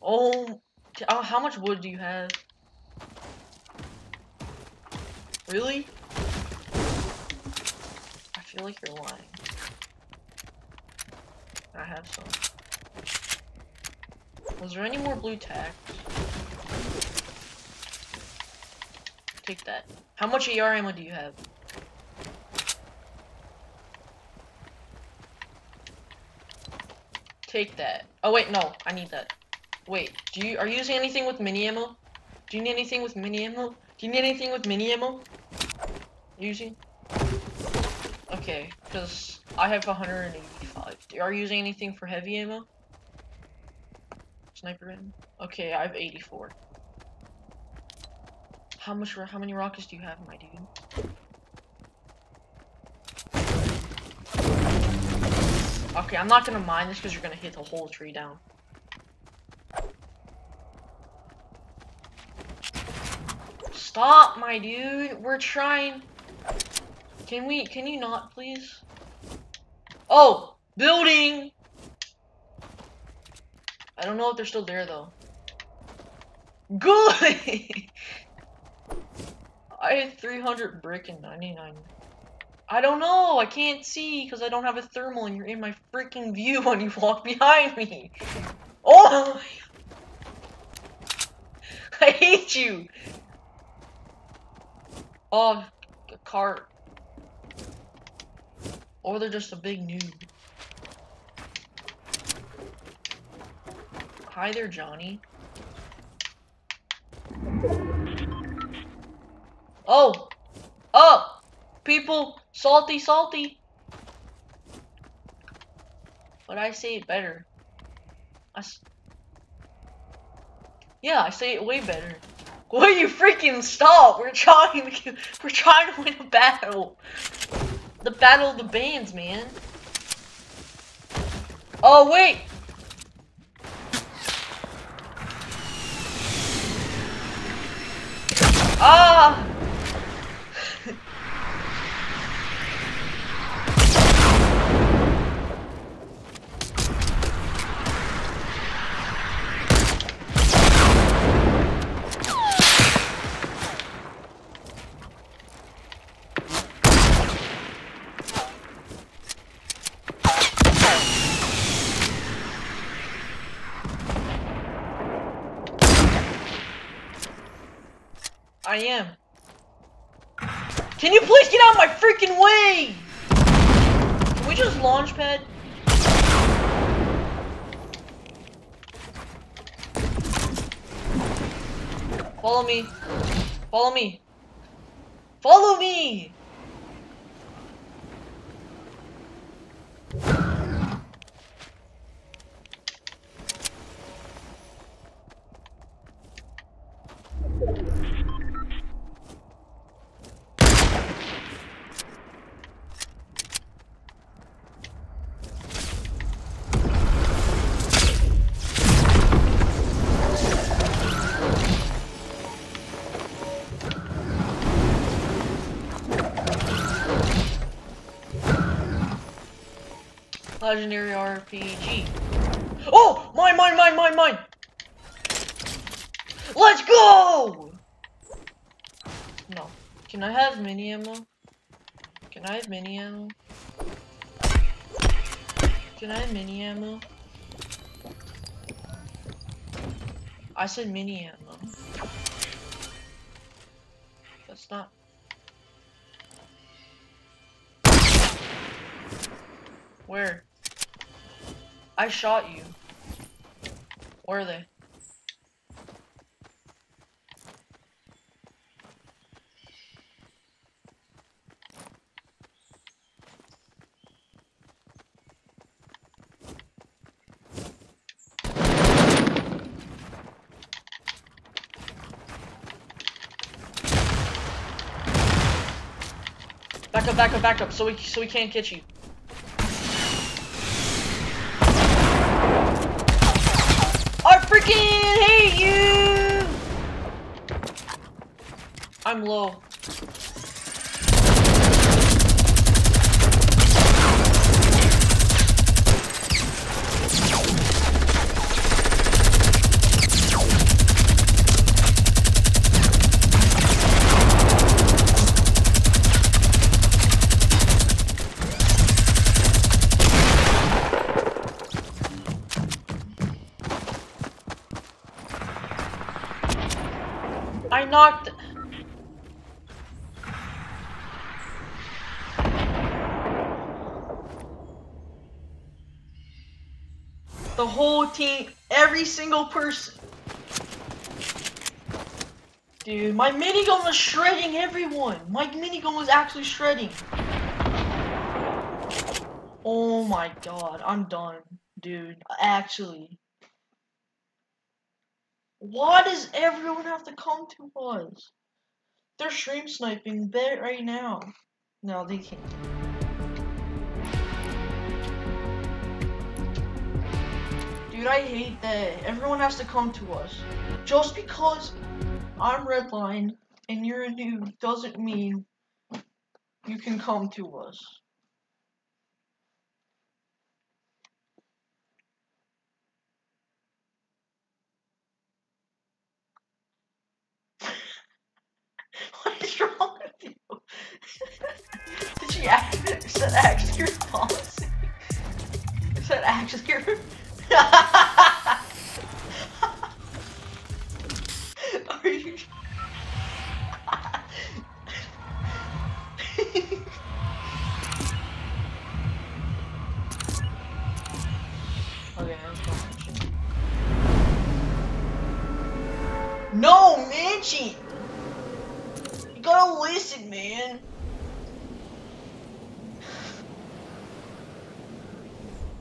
Oh, oh, how much wood do you have? Really? I feel like you're lying. I have some. Was there any more blue tacks? Take that. How much AR ammo do you have? Take that. Oh wait, no, I need that. Wait, do you are you using anything with mini ammo? Do you need anything with mini ammo? Do you need anything with mini ammo? Using? Okay, because I have 185. Are you using anything for heavy ammo? Sniper ammo? Okay, I have 84. How much? How many rockets do you have, my dude? Okay, I'm not gonna mine this because you're gonna hit the whole tree down. Stop, my dude. We're trying. Can we? Can you not, please? Oh, building. I don't know if they're still there though. Good. I had 300 brick and 99 I don't know. I can't see because I don't have a thermal and you're in my freaking view when you walk behind me. Oh! I hate you. Oh, a cart. Or they're just a big noob. Hi there, Johnny. Oh! Oh! People, salty, salty. But I say it better. I yeah, I say it way better. Will you freaking stop? We're trying to we're trying to win a battle. The battle of the bands, man. Oh wait! Ah! I am. Can you please get out of my freaking way? Can we just launch pad? Follow me. Follow me. Follow me! Legendary RPG. Oh! Mine, mine, mine, mine, mine! Let's go! No. Can I have mini ammo? Can I have mini ammo? Can I have mini ammo? I said mini ammo. That's not... Where? I shot you. Where are they? Back up, back up, back up, so we so we can't get you. freaking hate you! I'm low. I knocked... The whole team, every single person. Dude, my minigun was shredding everyone. My minigun was actually shredding. Oh my god, I'm done, dude. Actually. Why does everyone have to come to us? They're stream sniping right now. No, they can't. Dude, I hate that. Everyone has to come to us. Just because I'm redline and you're a noob doesn't mean you can come to us. what is wrong with you? Did she act, is that actually your policy? Is that actually your... Are you... okay. No, Manchi! You gotta listen, man.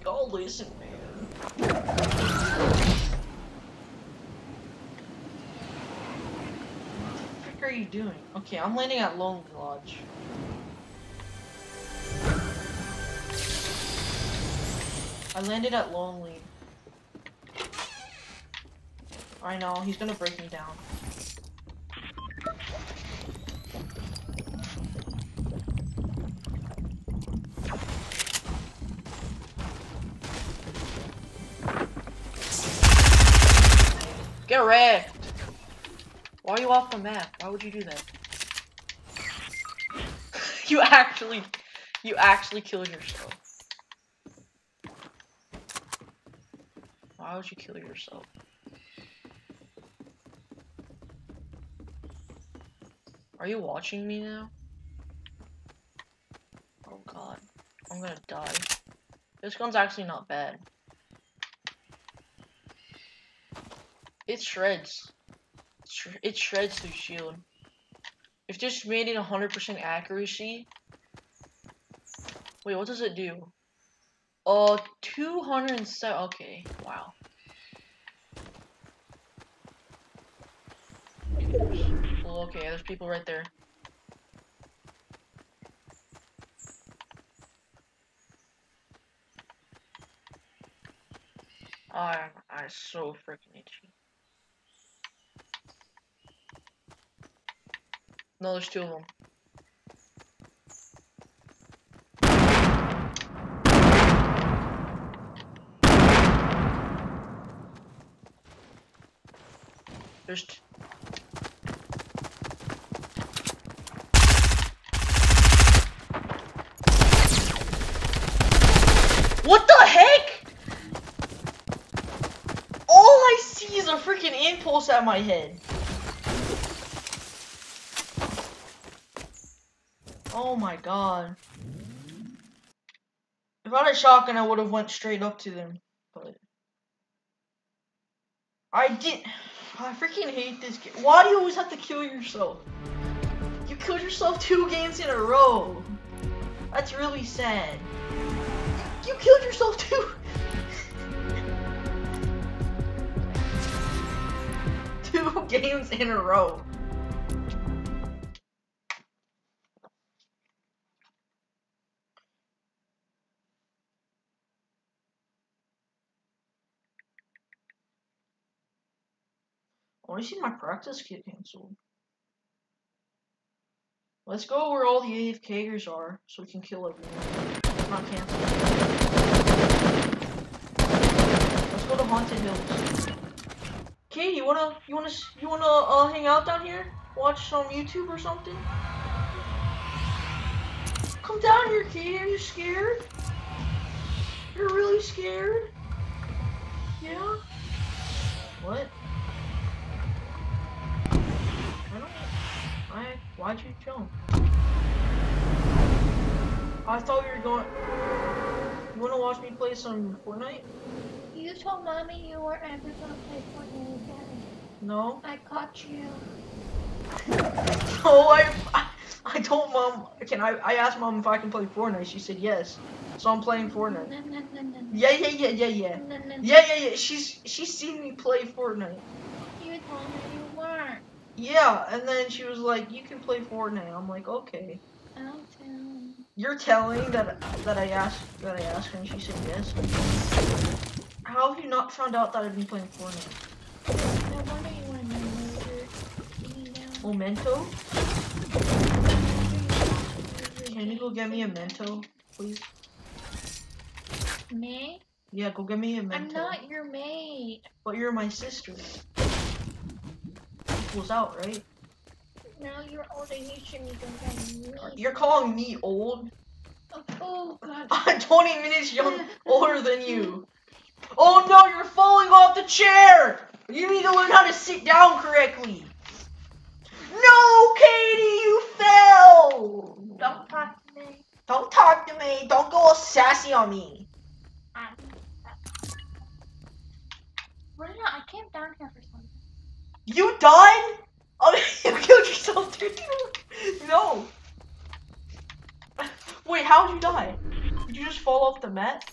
Gotta listen. What are you doing? Okay, I'm landing at Lonely Lodge. I landed at Lonely. I know, he's gonna break me down. Get wrecked! Why are you off the map? Why would you do that? you actually, you actually killed yourself. Why would you kill yourself? Are you watching me now? Oh god. I'm gonna die. This gun's actually not bad. It shreds. It shreds through shield. If this made it 100% accuracy... Wait, what does it do? Uh, 207... Okay, wow. Well, okay, there's people right there. I I so freaking itchy. No, there's two of What the heck? All I see is a freaking impulse at my head. Oh my god. If I had a shotgun, I would have went straight up to them. But I didn't. I freaking hate this game. Why do you always have to kill yourself? You killed yourself two games in a row. That's really sad. You killed yourself too. two games in a row. I see my practice get canceled. Let's go where all the AFKers are, so we can kill everyone. Not cancel. Let's go to Haunted Hills. Okay, you wanna, you wanna, you wanna uh, hang out down here? Watch some YouTube or something? Come down here, Kay. Are you scared? You're really scared? Yeah? What? I. Why'd you jump? I thought you were going. You wanna watch me play some Fortnite? You told mommy you were ever gonna play Fortnite again. No. I caught you. No, oh, I, I told mom. Can I? I asked mom if I can play Fortnite. She said yes. So I'm playing Fortnite. No, no, no, no, Yeah, yeah, yeah, yeah, yeah. Yeah, yeah, yeah. She's she's seen me play Fortnite. You told me you weren't. Yeah, and then she was like, "You can play Fortnite." I'm like, "Okay." I'll tell. You're telling that that I asked that I asked her and she said yes. How have you not found out that I've been playing Fortnite? No wonder you want to murder me now. Memento? Oh, can you go get me a Mento, please? Me? Yeah, go get me a Mento. I'm not your mate. But you're my sister. Equals out, right? Now you're old and you shouldn't even get me. You're calling me old? Oh god. I'm 20 minutes young, older than you. Oh no, you're falling off the chair! You need to learn how to sit down correctly. No, Katie, you fell! Don't talk to me. Don't talk to me. Don't go all sassy on me. I'm- What did I? I came down here for something. You died? Oh, you killed yourself, dude. No. Wait, how did you die? Did you just fall off the mat?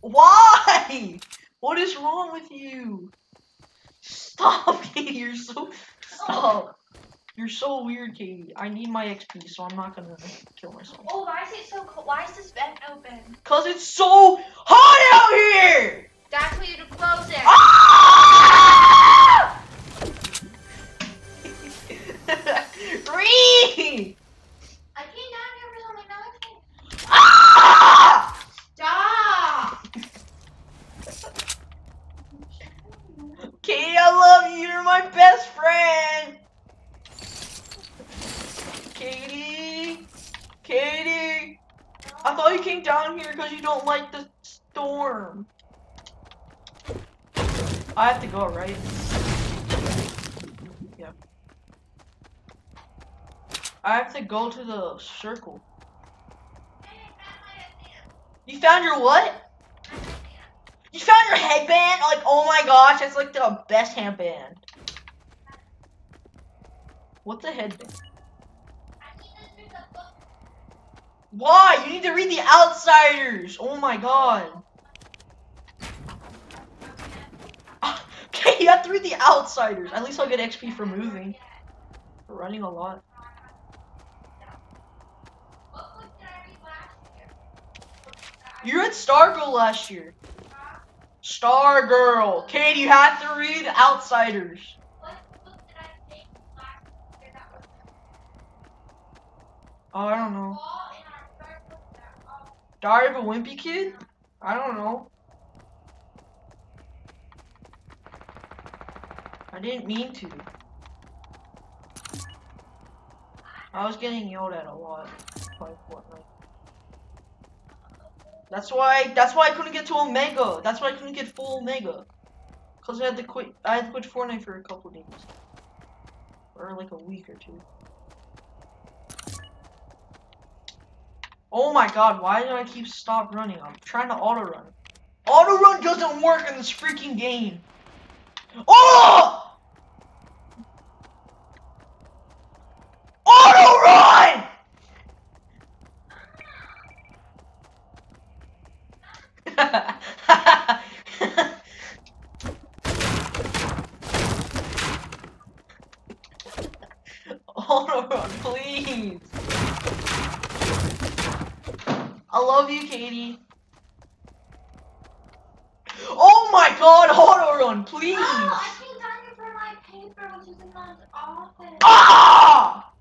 Why? What is wrong with you? Stop, Katie. You're so. Stop. You're so weird, Katie. I need my XP, so I'm not gonna kill myself. Oh, why is it so cold? Why is this vent open? Cause it's so hot out here. That's why you to close it. Ah! Reed! I came down here for something. Now I can't. Ah! Stop! Katie, I love you. You're my best friend. Katie, Katie. I thought you came down here because you don't like the storm. I have to go, right? Yeah. I have to go to the circle. You found your what? You found your headband? Like, oh my gosh, that's like the best headband. What's a headband? Why? You need to read the Outsiders. Oh my god. You to read the Outsiders. At least I'll get XP for moving. For running a lot. You read Stargirl last year. Stargirl. Katie, you have to read Outsiders. Oh, I don't know. Diary of a Wimpy Kid? I don't know. I didn't mean to. I was getting yelled at a lot by Fortnite. That's why that's why I couldn't get to Omega. That's why I couldn't get full Omega. Cause I had to quit I had to quit Fortnite for a couple days. Or like a week or two. Oh my god, why did I keep stop running? I'm trying to auto run. Auto run doesn't work in this freaking game. Oh! Auto run! Auto run, please. I love you, Katie. Oh my god, auto run, please! Oh, I came down here for my paper, which is in my office. Ah!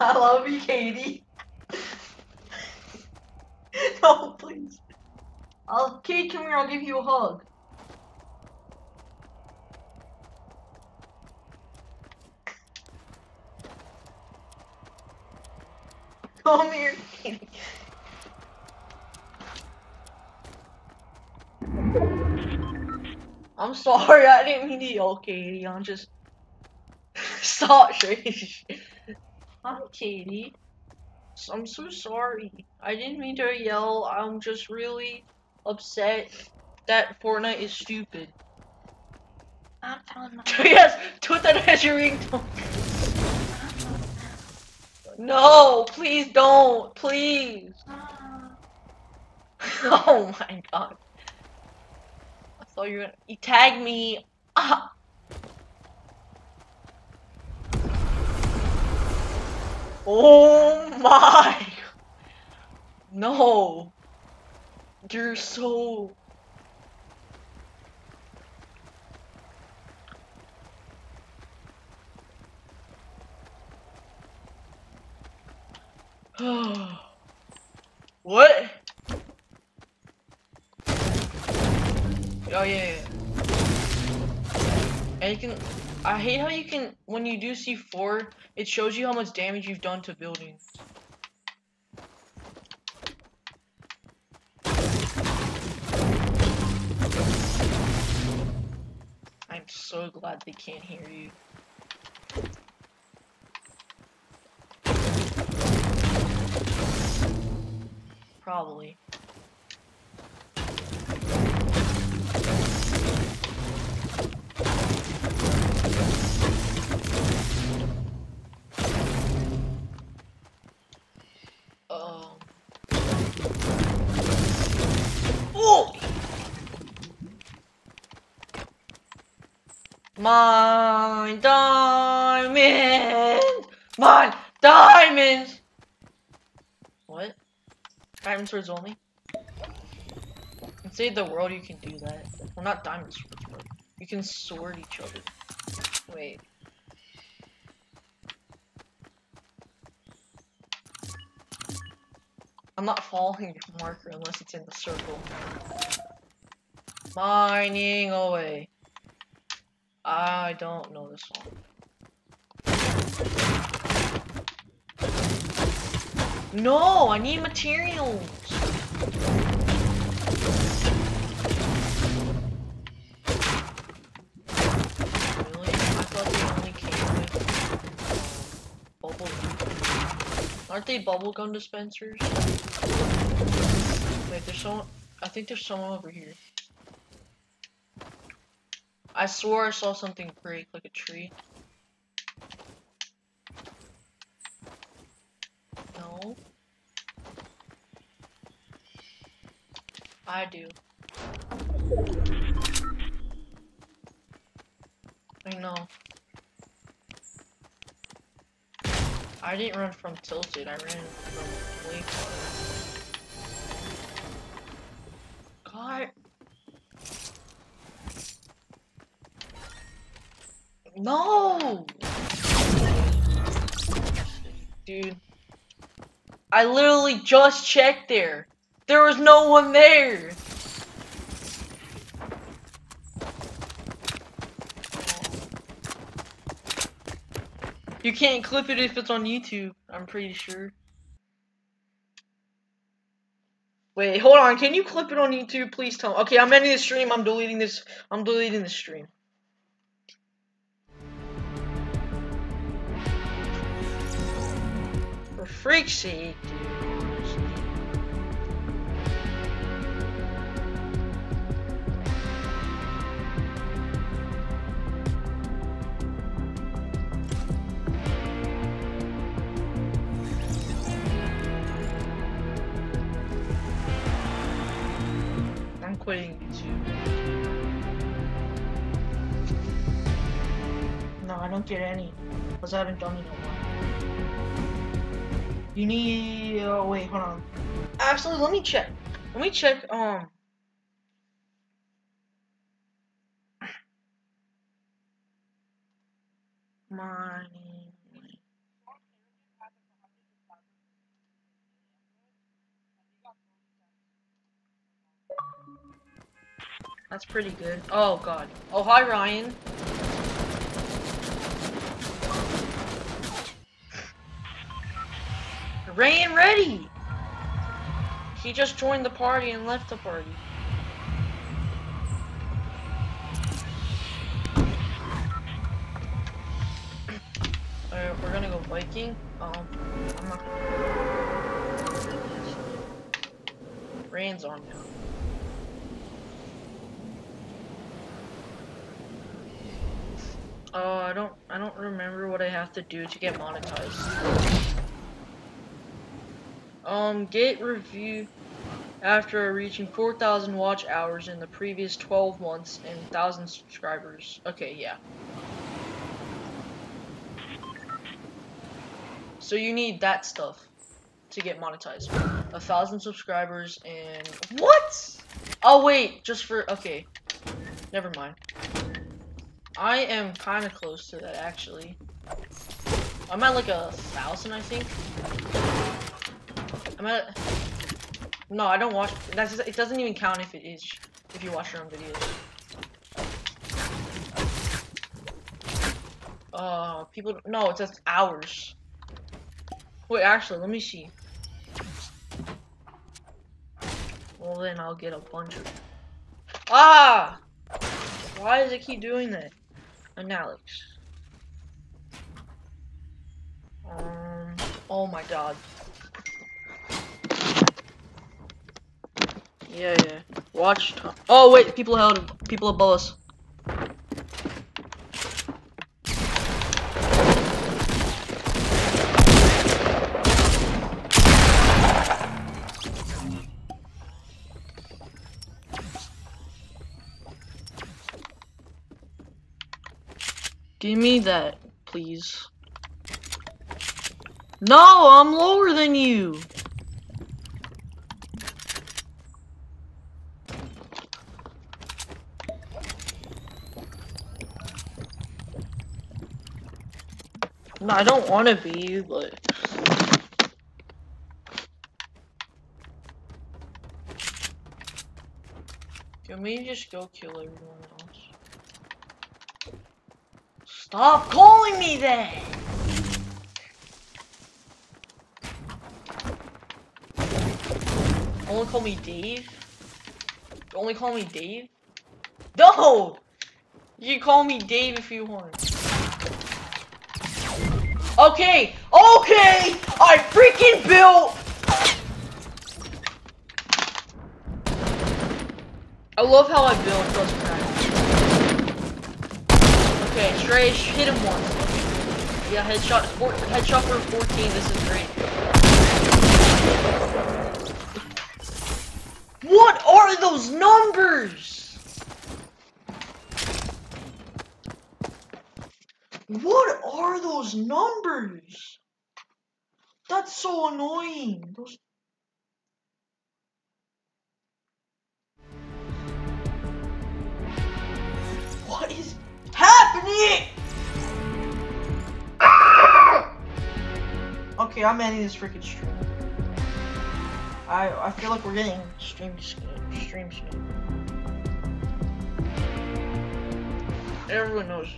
I love you, Katie. no, please. I'll, Kate, come here, I'll give you a hug. Come here, Katie. I'm sorry, I didn't mean to yell, Katie. I'm just. Stop, Trish. I'm Katie. So I'm so sorry. I didn't mean to yell. I'm just really upset that Fortnite is stupid. I'm telling my. yes, put that as your ringtone. No, please don't, please. Ah. Oh my god. Thought you were. You tagged me. Ah. Oh my. No. You're so. what? Oh yeah, yeah. And you can. I hate how you can when you do C4, it shows you how much damage you've done to buildings. I'm so glad they can't hear you. Probably. My diamond! My diamonds! What? Diamond swords only? In Save the World, you can do that. Well, not diamond swords, but you can sword each other. Wait. I'm not following your marker unless it's in the circle. Mining away. I don't know this song. No, I need materials. Really? I thought they only came with um, bubble gum. Aren't they dispensers? Wait, there's someone. I think there's someone over here. I swore I saw something break, like a tree. No. I do. I know. I didn't run from Tilted, I ran from way. God. No! Dude. I literally just checked there. There was no one there. You can't clip it if it's on YouTube, I'm pretty sure. Wait, hold on. Can you clip it on YouTube? Please tell me. Okay, I'm ending the stream. I'm deleting this. I'm deleting the stream. For freak's sake. I'm quitting YouTube. No, I don't get any. Because I haven't done it in a while. You need. Oh, wait, hold on. Actually, let me check. Let me check. Um. Mining. That's pretty good. Oh god. Oh hi Ryan. Rain ready! He just joined the party and left the party. Alright, we're gonna go Viking. Um, oh, I'm not. Rain's on now. Oh, uh, I don't, I don't remember what I have to do to get monetized. Um, get review after reaching 4,000 watch hours in the previous 12 months and 1,000 subscribers. Okay, yeah. So you need that stuff to get monetized. A thousand subscribers and what? Oh wait, just for okay. Never mind. I am kind of close to that actually. I'm at like a thousand, I think. I'm at. No, I don't watch. That's just, it. Doesn't even count if it is if you watch your own videos. Uh, people. No, it says hours. Wait, actually, let me see. Well, then I'll get a bunch of. Ah! Why does it keep doing that? And Alex. Um. Oh my god. Yeah, yeah. Watch. Oh wait, people held people above us. Give me that, please. No, I'm lower than you. No, I don't want to be, you, but... Can we just go kill everyone else? Stop calling me that! Only call me Dave? Only call me Dave? No! You call me Dave if you want. Okay, okay! I freaking built! I love how I build plus crack. Okay, Stray, hit him once. Yeah, headshot, four, headshot for 14, this is great. What are those numbers? What are those numbers? That's so annoying. Those What is happening? Okay, I'm ending this freaking stream. I I feel like we're getting stream stream stream. Everyone knows